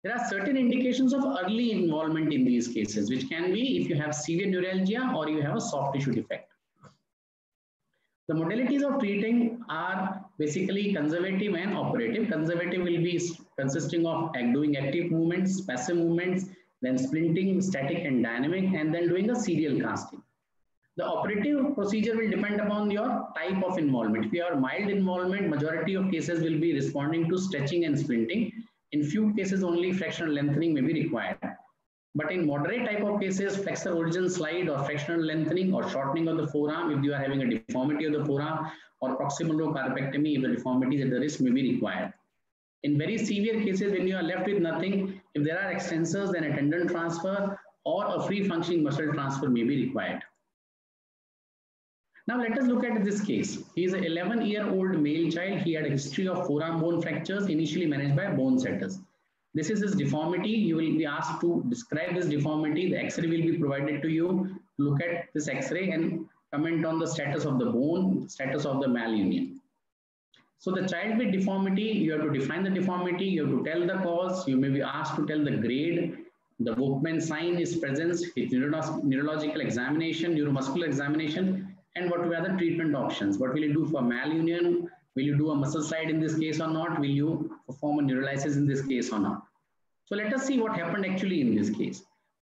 There are certain indications of early involvement in these cases, which can be if you have severe neuralgia or you have a soft tissue defect. The modalities of treating are basically conservative and operative. Conservative will be consisting of doing active movements, passive movements, then splinting, static and dynamic, and then doing a serial casting. The operative procedure will depend upon your type of involvement. If you are mild involvement, majority of cases will be responding to stretching and splinting. In few cases, only fractional lengthening may be required. But in moderate type of cases, flexor origin slide or fractional lengthening or shortening of the forearm, if you are having a deformity of the forearm or proximal row carpectomy, if the deformity at the wrist may be required. In very severe cases, when you are left with nothing, if there are extensors, then a tendon transfer or a free functioning muscle transfer may be required. Now let us look at this case. He is an 11 year old male child. He had a history of forearm bone fractures initially managed by bone setters. This is his deformity. You will be asked to describe this deformity. The X-ray will be provided to you. Look at this X-ray and comment on the status of the bone, status of the malunion. So the child with deformity, you have to define the deformity. You have to tell the cause. You may be asked to tell the grade. The Volkmann sign is presence with neurological examination, neuromuscular examination, and what were the treatment options. What will you do for malunion? Will you do a muscle slide in this case or not? Will you perform a neurolysis in this case or not? So let us see what happened actually in this case.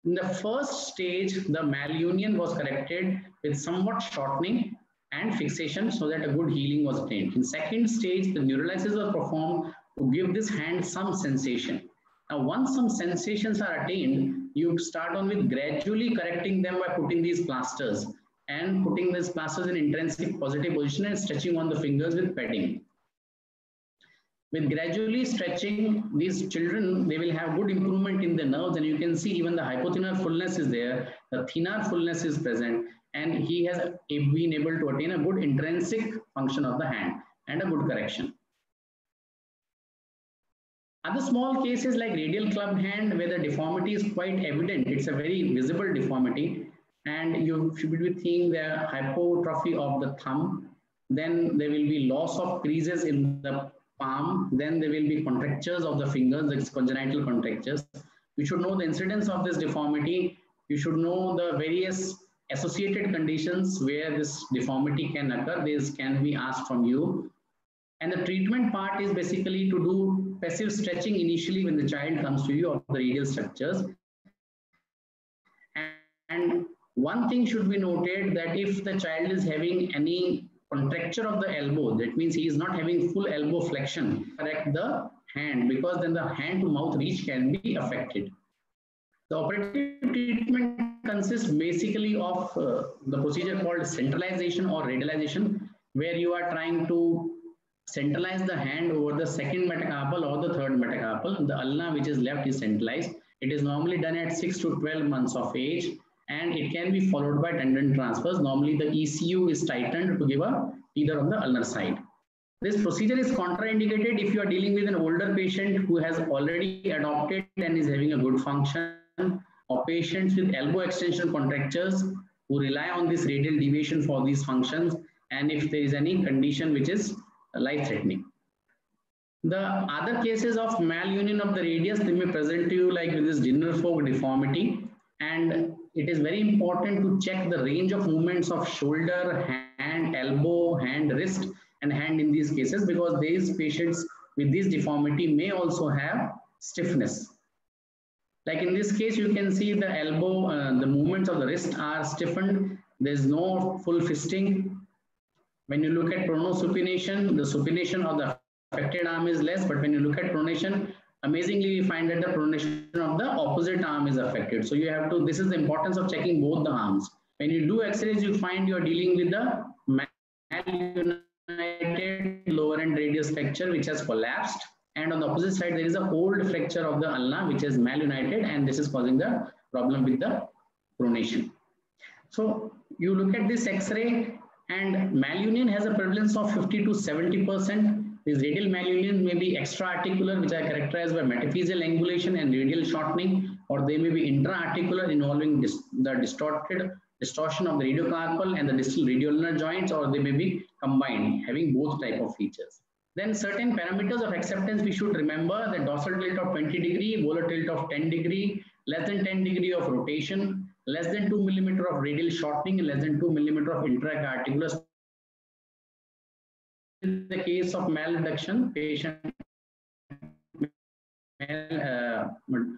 In the first stage, the malunion was corrected with somewhat shortening and fixation so that a good healing was attained. In second stage, the neurolysis was performed to give this hand some sensation. Now, once some sensations are attained, you start on with gradually correcting them by putting these plasters and putting these plasters in intrinsic positive position and stretching on the fingers with padding. With gradually stretching, these children, they will have good improvement in the nerves and you can see even the hypothenar fullness is there, the thenar fullness is present and he has been able to attain a good intrinsic function of the hand and a good correction. Other small cases like radial club hand where the deformity is quite evident, it's a very visible deformity and you should be seeing the hypertrophy of the thumb. Then there will be loss of creases in the palm. Then there will be contractures of the fingers, the congenital contractures. You should know the incidence of this deformity. You should know the various associated conditions where this deformity can occur. This can be asked from you. And the treatment part is basically to do passive stretching initially when the child comes to you of the radial structures. And one thing should be noted that if the child is having any contracture of the elbow, that means he is not having full elbow flexion, correct the hand because then the hand to mouth reach can be affected. The operative treatment consists basically of uh, the procedure called centralization or radialization, where you are trying to centralize the hand over the second metacarpal or the third metacarpal. The ulna which is left is centralized. It is normally done at 6 to 12 months of age and it can be followed by tendon transfers. Normally the ECU is tightened to give a either on the ulnar side. This procedure is contraindicated if you are dealing with an older patient who has already adopted and is having a good function or patients with elbow extension contractures who rely on this radial deviation for these functions and if there is any condition which is life-threatening. The other cases of malunion of the radius, they may present to you like with this dinner fork deformity and it is very important to check the range of movements of shoulder, hand, elbow, hand, wrist, and hand in these cases because these patients with this deformity may also have stiffness. Like in this case, you can see the elbow, uh, the movements of the wrist are stiffened. There's no full fisting. When you look at pronosupination, the supination of the affected arm is less, but when you look at pronation, amazingly we find that the pronation of the opposite arm is affected. So you have to, this is the importance of checking both the arms. When you do x-rays, you find you're dealing with the malunited lower end radius fracture which has collapsed. And on the opposite side, there is a old fracture of the ulna which is malunited and this is causing the problem with the pronation. So you look at this x-ray and malunion has a prevalence of 50 to 70 percent these radial malunion may be extra-articular, which are characterized by metaphyseal angulation and radial shortening, or they may be intra-articular involving dis the distorted distortion of the radiocarpal and the distal radioulnar joints, or they may be combined, having both type of features. Then certain parameters of acceptance we should remember the dorsal tilt of 20 degree, volar tilt of 10 degree, less than 10 degree of rotation, less than 2 millimeter of radial shortening, less than 2 millimeter of intra-articular in the case of malabduction, patient uh,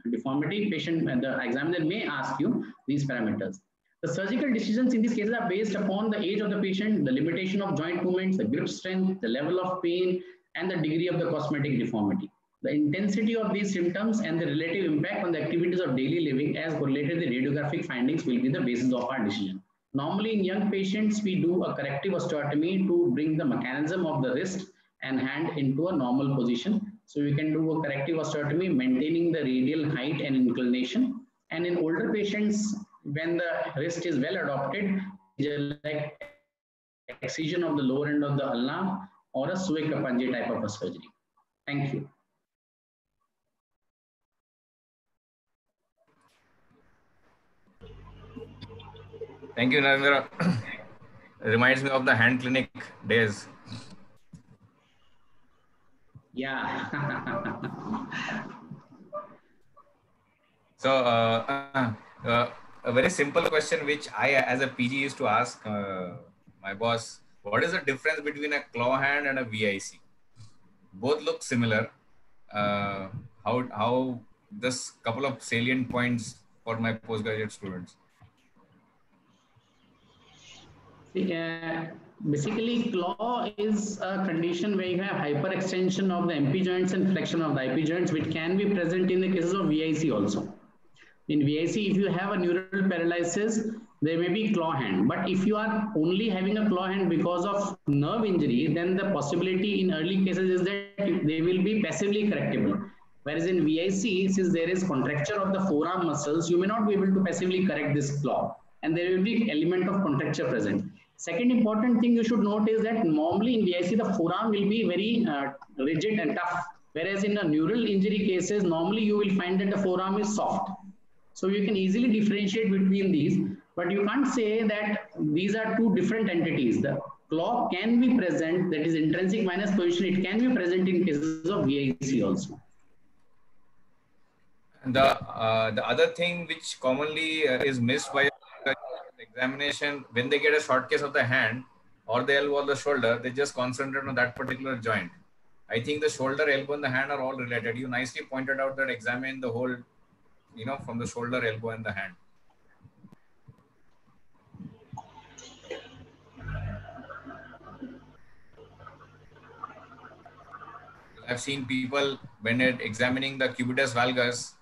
deformity, patient the examiner may ask you these parameters. The surgical decisions in these cases are based upon the age of the patient, the limitation of joint movements, the grip strength, the level of pain, and the degree of the cosmetic deformity. The intensity of these symptoms and the relative impact on the activities of daily living as correlated the radiographic findings will be the basis of our decision. Normally in young patients, we do a corrective osteotomy to bring the mechanism of the wrist and hand into a normal position. So we can do a corrective osteotomy, maintaining the radial height and inclination. And in older patients, when the wrist is well adopted, like excision of the lower end of the ulna or a Sauvé-Kapandji type of a surgery. Thank you. Thank you, Narendra. [coughs] Reminds me of the hand clinic days. Yeah. [laughs] so, uh, uh, a very simple question which I, as a PG, used to ask uh, my boss what is the difference between a claw hand and a VIC? Both look similar. Uh, how, how, just couple of salient points for my postgraduate students. Uh, basically, claw is a condition where you have hyperextension of the MP joints and flexion of the IP joints, which can be present in the cases of VIC also. In VIC, if you have a neural paralysis, there may be claw hand. But if you are only having a claw hand because of nerve injury, then the possibility in early cases is that they will be passively correctable. Whereas in VIC, since there is contracture of the forearm muscles, you may not be able to passively correct this claw. And there will be element of contracture present. Second important thing you should note is that normally in VIC, the forearm will be very uh, rigid and tough. Whereas in the neural injury cases, normally you will find that the forearm is soft. So you can easily differentiate between these, but you can't say that these are two different entities. The claw can be present, that is intrinsic minus position, it can be present in cases of VIC also. The, uh, the other thing which commonly uh, is missed by examination, when they get a short case of the hand or the elbow or the shoulder, they just concentrate on that particular joint. I think the shoulder, elbow, and the hand are all related. You nicely pointed out that examine the whole, you know, from the shoulder, elbow, and the hand. I've seen people when examining the cubitus valgus.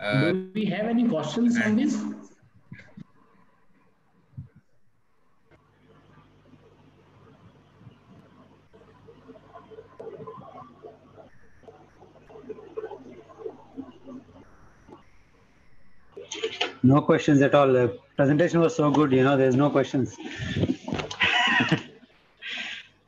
Uh, Do we have any questions on this? No questions at all. The presentation was so good, you know, there's no questions. [laughs]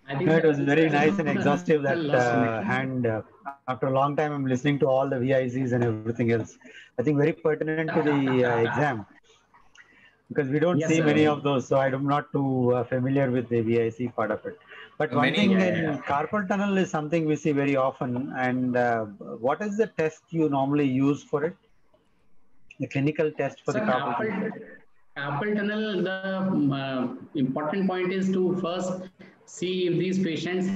I think it was very nice and exhaustive that uh, hand. Uh, after a long time, I'm listening to all the VICs and everything else. I think very pertinent to the uh, exam because we don't yes, see sir. many of those. So I'm not too uh, familiar with the VIC part of it. But one many, thing yeah, in yeah. carpal tunnel is something we see very often. And uh, what is the test you normally use for it? The clinical test for so the carpal tunnel? Carpal tunnel, the uh, important point is to first see if these patients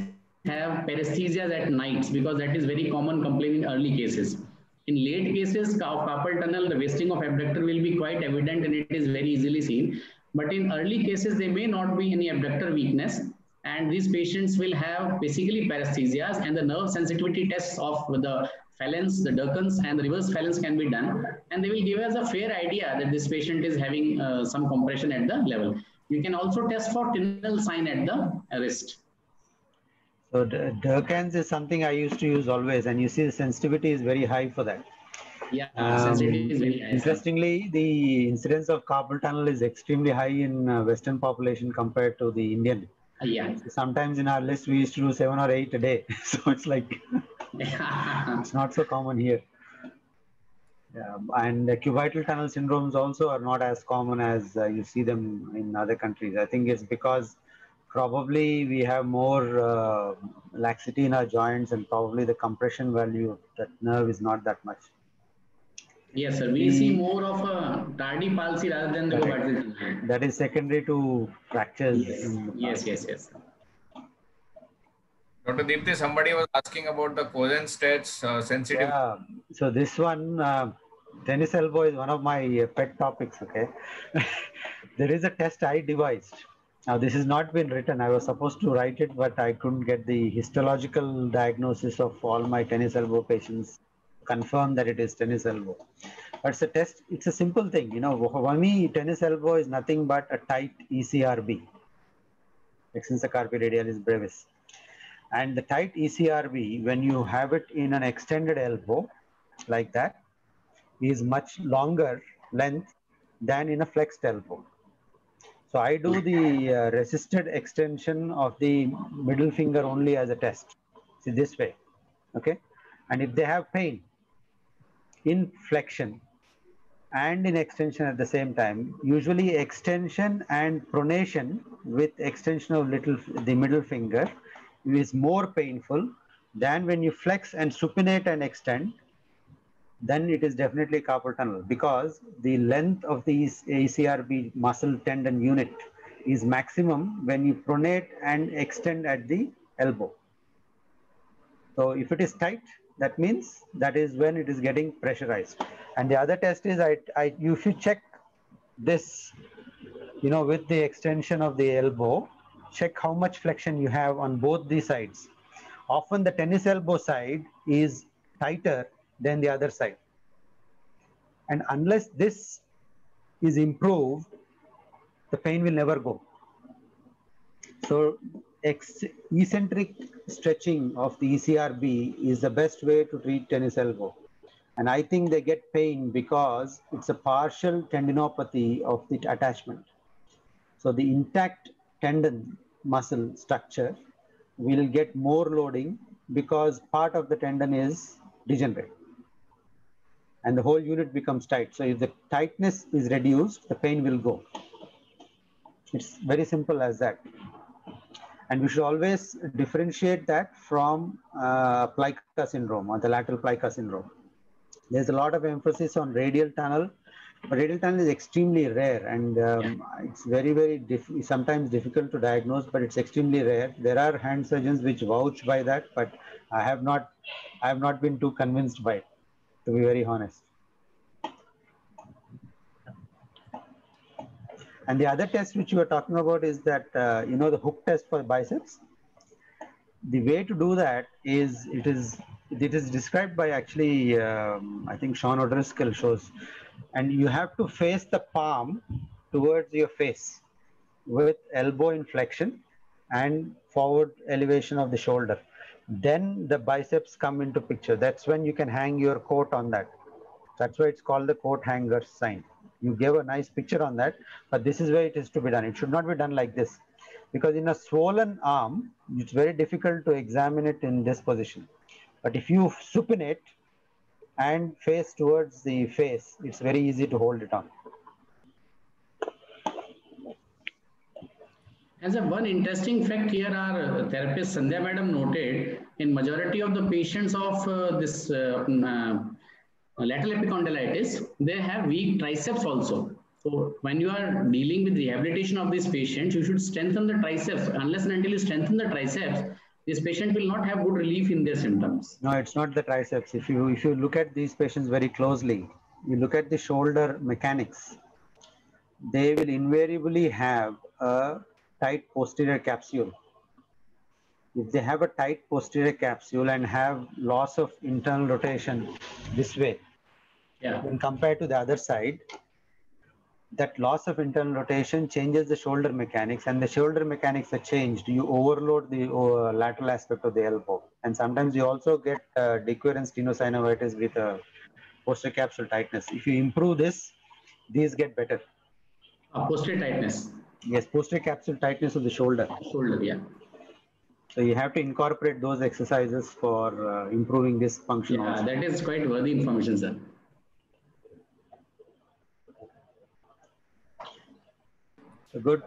have paresthesias at nights because that is very common complaint in early cases. In late cases, carpal tunnel, the wasting of abductor will be quite evident and it is very easily seen. But in early cases, there may not be any abductor weakness and these patients will have basically paresthesias and the nerve sensitivity tests of the Phalen's, the Durkan's and the reverse Phalen's can be done. And they will give us a fair idea that this patient is having uh, some compression at the level. You can also test for Tinel sign at the wrist. So Durkan's is something I used to use always, and you see the sensitivity is very high for that. Yeah, um, sensitivity is very high. Interestingly, the incidence of carpal tunnel is extremely high in uh, Western population compared to the Indian. Yeah. Sometimes in our list we used to do seven or eight a day, [laughs] so it's like it's not so common here. Yeah, and the cubital tunnel syndromes also are not as common as uh, you see them in other countries. I think it's because probably we have more uh, laxity in our joints and probably the compression value of that nerve is not that much. Yes, sir. We the, see more of a tardy palsy rather than the cubital. That is secondary to fractures. Yes, yes, yes, yes. Dr. Deepti, somebody was asking about the Cozen's test uh, sensitive. Yeah. So this one, uh, tennis elbow is one of my uh, pet topics. Okay. [laughs] there is a test I devised Now, this has not been written. I was supposed to write it, but I couldn't get the histological diagnosis of all my tennis elbow patients, confirm that it is tennis elbow. But it's a test, it's a simple thing. You know, for me, tennis elbow is nothing but a tight ECRB, extensor carpi radialis brevis. And the tight ECRB, when you have it in an extended elbow like that, is much longer length than in a flexed elbow. So I do the uh, resisted extension of the middle finger only as a test. See this way, okay? And if they have pain in flexion and in extension at the same time, usually extension and pronation with extension of little the middle finger is more painful than when you flex and supinate and extend then it is definitely carpal tunnel because the length of the ECRB muscle tendon unit is maximum when you pronate and extend at the elbow. So if it is tight, that means that is when it is getting pressurized. And the other test is I, I you should check this, you know, with the extension of the elbow, check how much flexion you have on both the sides. Often the tennis elbow side is tighter than the other side. And unless this is improved, the pain will never go. So eccentric stretching of the ECRB is the best way to treat tennis elbow. And I think they get pain because it's a partial tendinopathy of the attachment. So the intact tendon muscle structure will get more loading because part of the tendon is degenerate and the whole unit becomes tight. So if the tightness is reduced, the pain will go. It's very simple as that. And we should always differentiate that from uh, plica syndrome or the lateral plica syndrome. There's a lot of emphasis on radial tunnel, but radial tunnel is extremely rare and um, it's very, very diff- sometimes difficult to diagnose, but it's extremely rare. There are hand surgeons which vouch by that, but I have not, I have not been too convinced by it, to be very honest. And the other test which you were talking about is that, uh, you know, the hook test for biceps. The way to do that is it is it is described by actually um, I think Shawn O'Driscoll shows, and you have to face the palm towards your face with elbow inflection and forward elevation of the shoulder. Then the biceps come into picture. That's when you can hang your coat on that. That's why it's called the coat hanger sign. You gave a nice picture on that, but this is where it is to be done. It should not be done like this because in a swollen arm, it's very difficult to examine it in this position. But if you supinate and face towards the face, it's very easy to hold it on. As a one interesting fact here, our therapist Sandhya madam noted in majority of the patients of uh, this uh, uh, Uh, lateral epicondylitis, they have weak triceps also. So when you are dealing with rehabilitation of these patients, you should strengthen the triceps. Unless and until you strengthen the triceps, this patient will not have good relief in their symptoms. No, it's not the triceps. If you if you look at these patients very closely, you look at the shoulder mechanics, they will invariably have a tight posterior capsule. If they have a tight posterior capsule and have loss of internal rotation this way, Yeah. when compared to the other side, that loss of internal rotation changes the shoulder mechanics and the shoulder mechanics are changed. You overload the uh, lateral aspect of the elbow. And sometimes you also get uh, de Quervain's tenosynovitis with a posterior capsule tightness. If you improve this, these get better. Uh, posterior tightness, Yes, posterior capsule tightness of the shoulder. shoulder, yeah. So you have to incorporate those exercises for uh, improving this function Yeah, also. that is quite worthy information, sir. Good.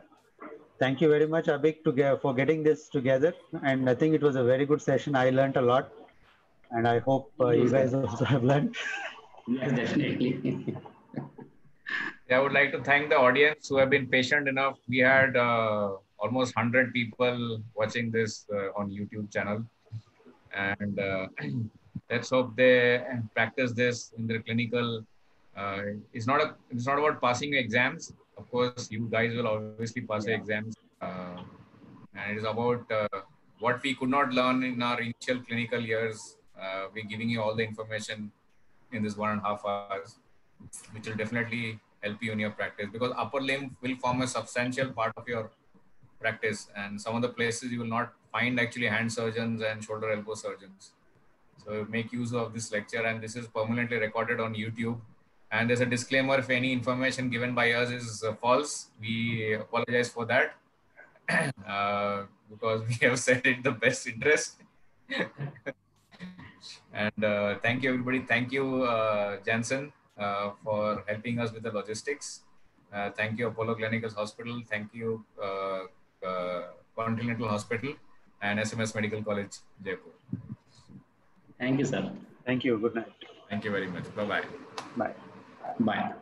Thank you very much, Abhik, to get, for getting this together. And I think it was a very good session. I learned a lot. And I hope uh, you guys [laughs] also have learned. Yes, definitely. I would like to thank the audience who have been patient enough. We had uh, almost 100 people watching this uh, on YouTube channel. And uh, [clears throat] let's hope they practice this in their clinical. Uh, it's not a, it's not about passing exams. Of course, you guys will obviously pass the exams. Uh, and it is about uh, what we could not learn in our initial clinical years. Uh, we're giving you all the information in this one and a half hours, which will definitely help you in your practice because upper limb will form a substantial part of your practice, and some of the places you will not find actually hand surgeons and shoulder elbow surgeons. So make use of this lecture, and this is permanently recorded on YouTube. And there's a disclaimer: if any information given by us is uh, false, we apologize for that [clears throat] uh, because we have said it the best interest. [laughs] and uh, thank you, everybody. Thank you, uh, Janssen, uh, for helping us with the logistics. Uh, thank you, Apollo Gleneagles Hospital. Thank you, uh, uh, Continental Hospital and SMS Medical College, Jaipur. Thank you, sir. Thank you. Good night. Thank you very much. Bye bye. Bye. Bye.